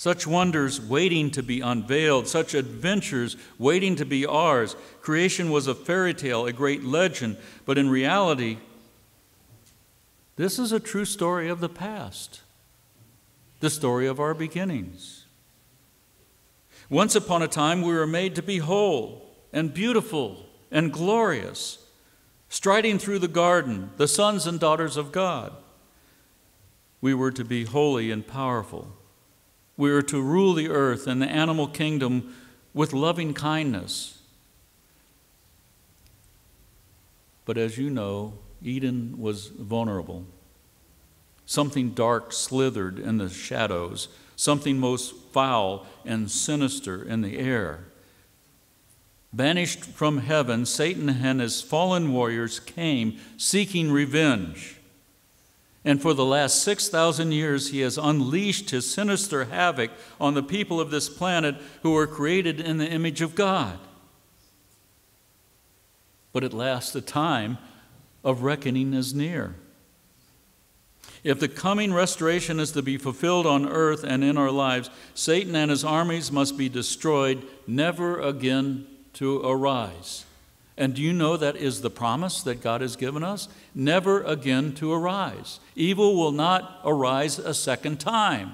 Such wonders waiting to be unveiled, such adventures waiting to be ours. Creation was a fairy tale, a great legend, but in reality, this is a true story of the past, the story of our beginnings. Once upon a time, we were made to be whole and beautiful and glorious, striding through the garden, the sons and daughters of God. We were to be holy and powerful. We are to rule the earth and the animal kingdom with loving kindness. But as you know, Eden was vulnerable. Something dark slithered in the shadows, something most foul and sinister in the air. Banished from heaven, Satan and his fallen warriors came seeking revenge. And for the last 6,000 years, he has unleashed his sinister havoc on the people of this planet who were created in the image of God. But at last, the time of reckoning is near. If the coming restoration is to be fulfilled on earth and in our lives, Satan and his armies must be destroyed, never again to arise. And do you know that is the promise that God has given us? Never again to arise. Evil will not arise a second time.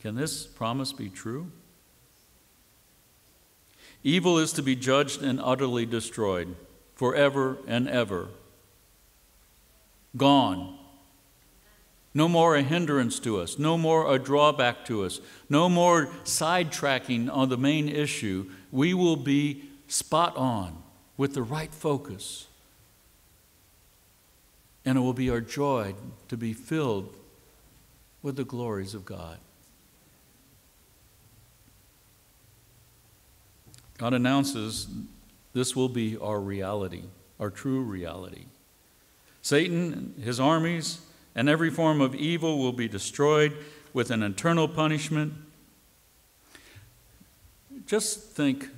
Can this promise be true? Evil is to be judged and utterly destroyed forever and ever. Gone. No more a hindrance to us, no more a drawback to us, no more sidetracking on the main issue. We will be spot on with the right focus. And it will be our joy to be filled with the glories of God. God announces this will be our reality, our true reality. Satan, his armies, and every form of evil will be destroyed with an eternal punishment. Just think,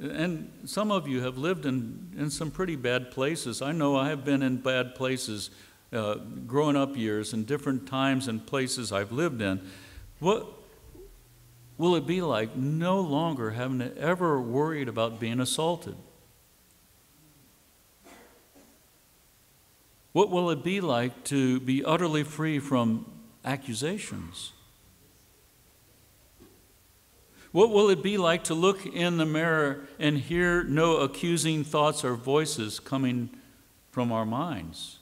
and some of you have lived in, in some pretty bad places. I know I have been in bad places uh, growing up years and different times and places I've lived in. What will it be like no longer having to ever worried about being assaulted? What will it be like to be utterly free from accusations? What will it be like to look in the mirror and hear no accusing thoughts or voices coming from our minds?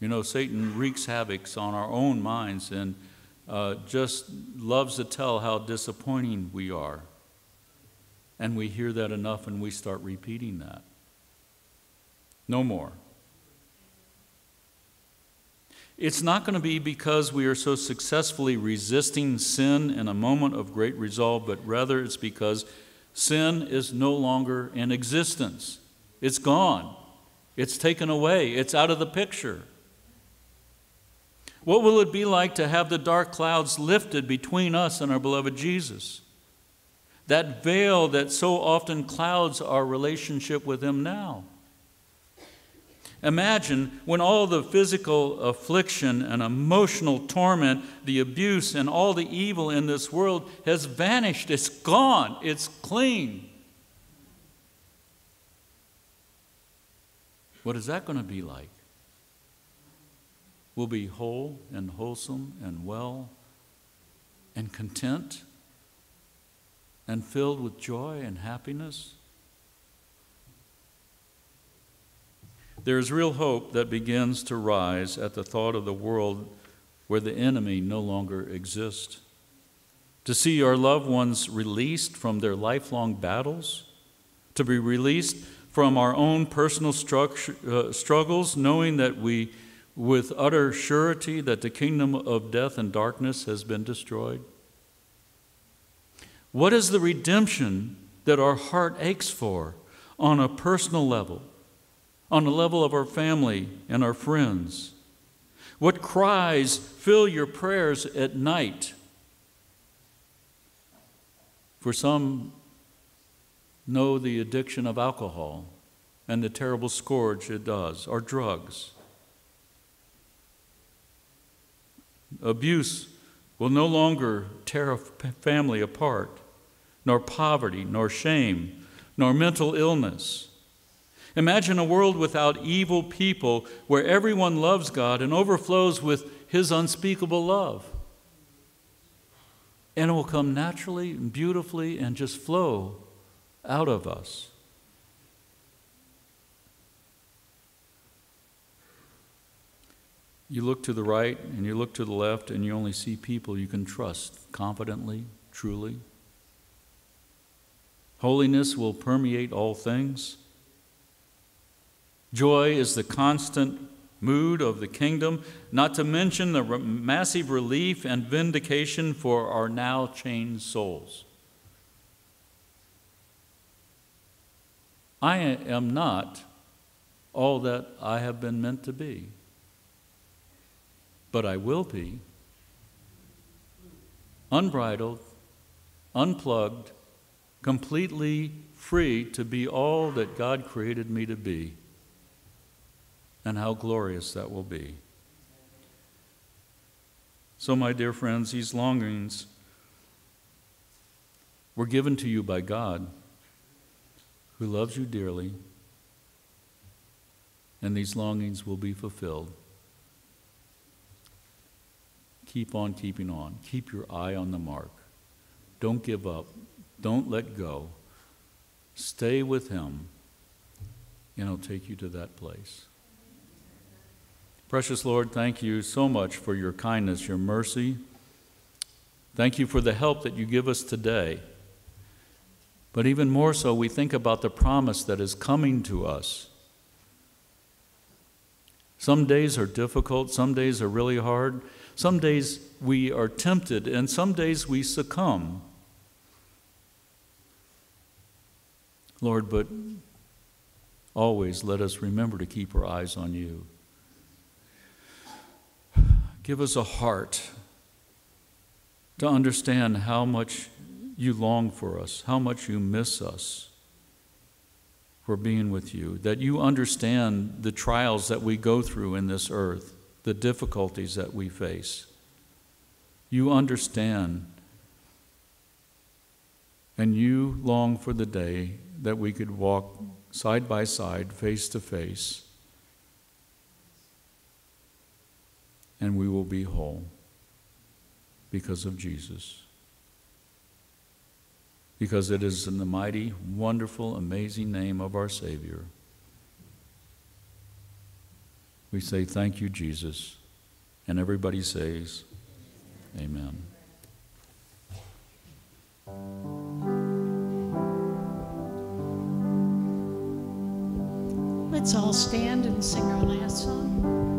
You know, Satan wreaks havoc on our own minds and uh, just loves to tell how disappointing we are. And we hear that enough and we start repeating that. No more. It's not going to be because we are so successfully resisting sin in a moment of great resolve, but rather it's because sin is no longer in existence. It's gone, it's taken away, it's out of the picture. What will it be like to have the dark clouds lifted between us and our beloved Jesus? That veil that so often clouds our relationship with Him now. Imagine when all the physical affliction and emotional torment, the abuse, and all the evil in this world has vanished. It's gone. It's clean. What is that going to be like? We'll be whole and wholesome and well and content and filled with joy and happiness. There is real hope that begins to rise at the thought of the world where the enemy no longer exists. To see our loved ones released from their lifelong battles, to be released from our own personal uh, struggles, knowing that we, with utter surety, that the kingdom of death and darkness has been destroyed. What is the redemption that our heart aches for on a personal level? On the level of our family and our friends? What cries fill your prayers at night? For some know the addiction of alcohol and the terrible scourge it does, or drugs. Abuse will no longer tear a family apart, nor poverty, nor shame, nor mental illness. Imagine a world without evil people where everyone loves God and overflows with His unspeakable love. And it will come naturally and beautifully and just flow out of us. You look to the right and you look to the left, and you only see people you can trust confidently, truly. Holiness will permeate all things. Joy is the constant mood of the kingdom, not to mention the massive relief and vindication for our now chained souls. I am not all that I have been meant to be, but I will be unbridled, unplugged, completely free to be all that God created me to be and how glorious that will be. So, my dear friends, these longings were given to you by God, who loves you dearly, and these longings will be fulfilled. Keep on keeping on. Keep your eye on the mark. Don't give up. Don't let go. Stay with Him, and He'll take you to that place. Precious Lord, thank you so much for your kindness, your mercy. Thank you for the help that you give us today. But even more so, we think about the promise that is coming to us. Some days are difficult, some days are really hard, some days we are tempted, and some days we succumb. Lord, but always let us remember to keep our eyes on you. Give us a heart to understand how much you long for us, how much you miss us for being with you, that you understand the trials that we go through in this earth, the difficulties that we face. You understand, and you long for the day that we could walk side by side, face to face and we will be whole because of Jesus. Because it is in the mighty, wonderful, amazing name of our Savior. We say, Thank you, Jesus. And everybody says, Amen. Let's all stand and sing our last song.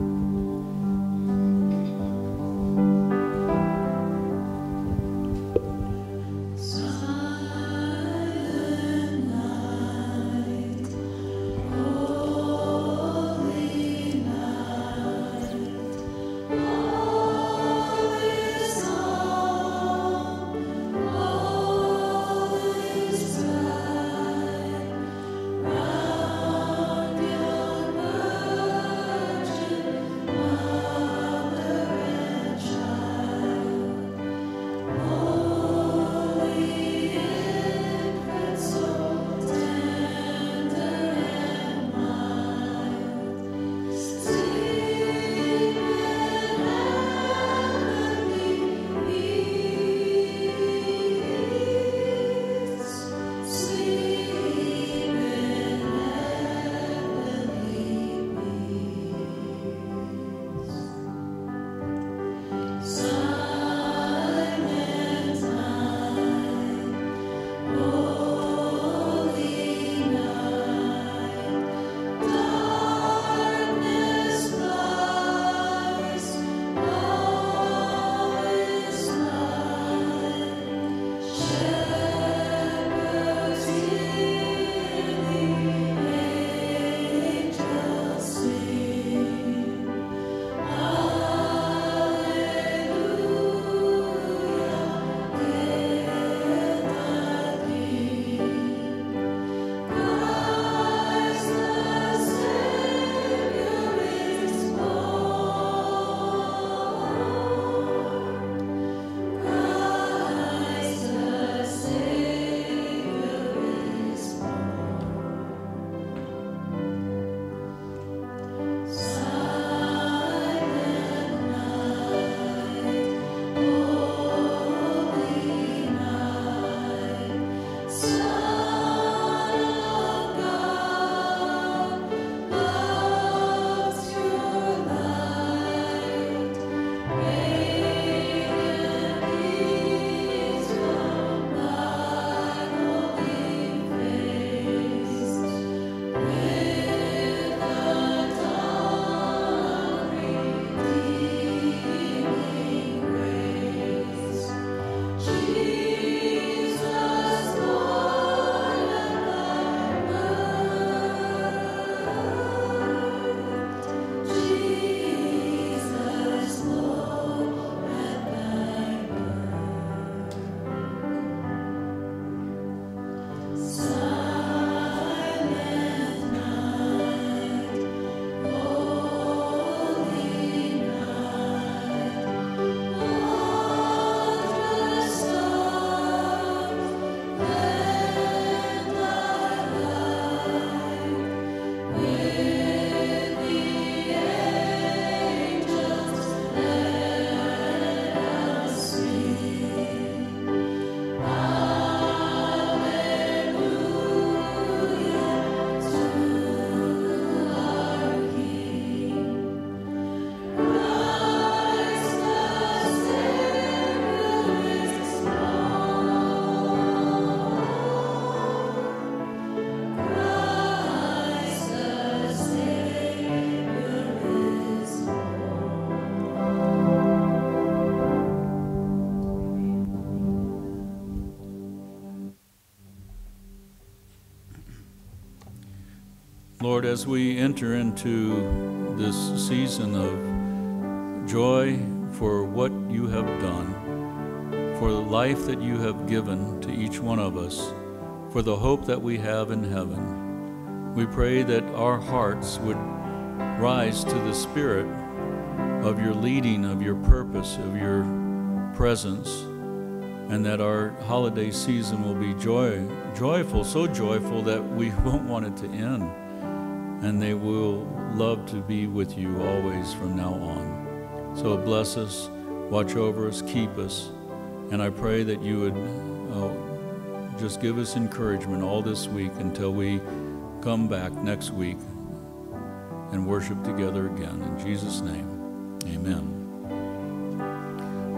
As we enter into this season of joy for what you have done, for the life that you have given to each one of us, for the hope that we have in heaven, we pray that our hearts would rise to the spirit of your leading, of your purpose, of your presence, and that our holiday season will be joy, joyful, so joyful that we won't want it to end, and they will love to be with you always from now on. So bless us, watch over us, keep us, and I pray that you would uh, just give us encouragement all this week until we come back next week and worship together again. In Jesus' name, amen.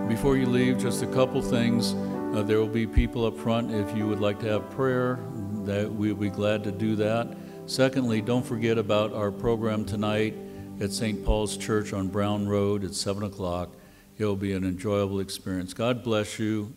Before you leave, just a couple things. Uh, there will be people up front if you would like to have prayer, that we'll be glad to do that. Secondly, don't forget about our program tonight at St. Paul's Church on Brown Road at 7 o'clock. It will be an enjoyable experience. God bless you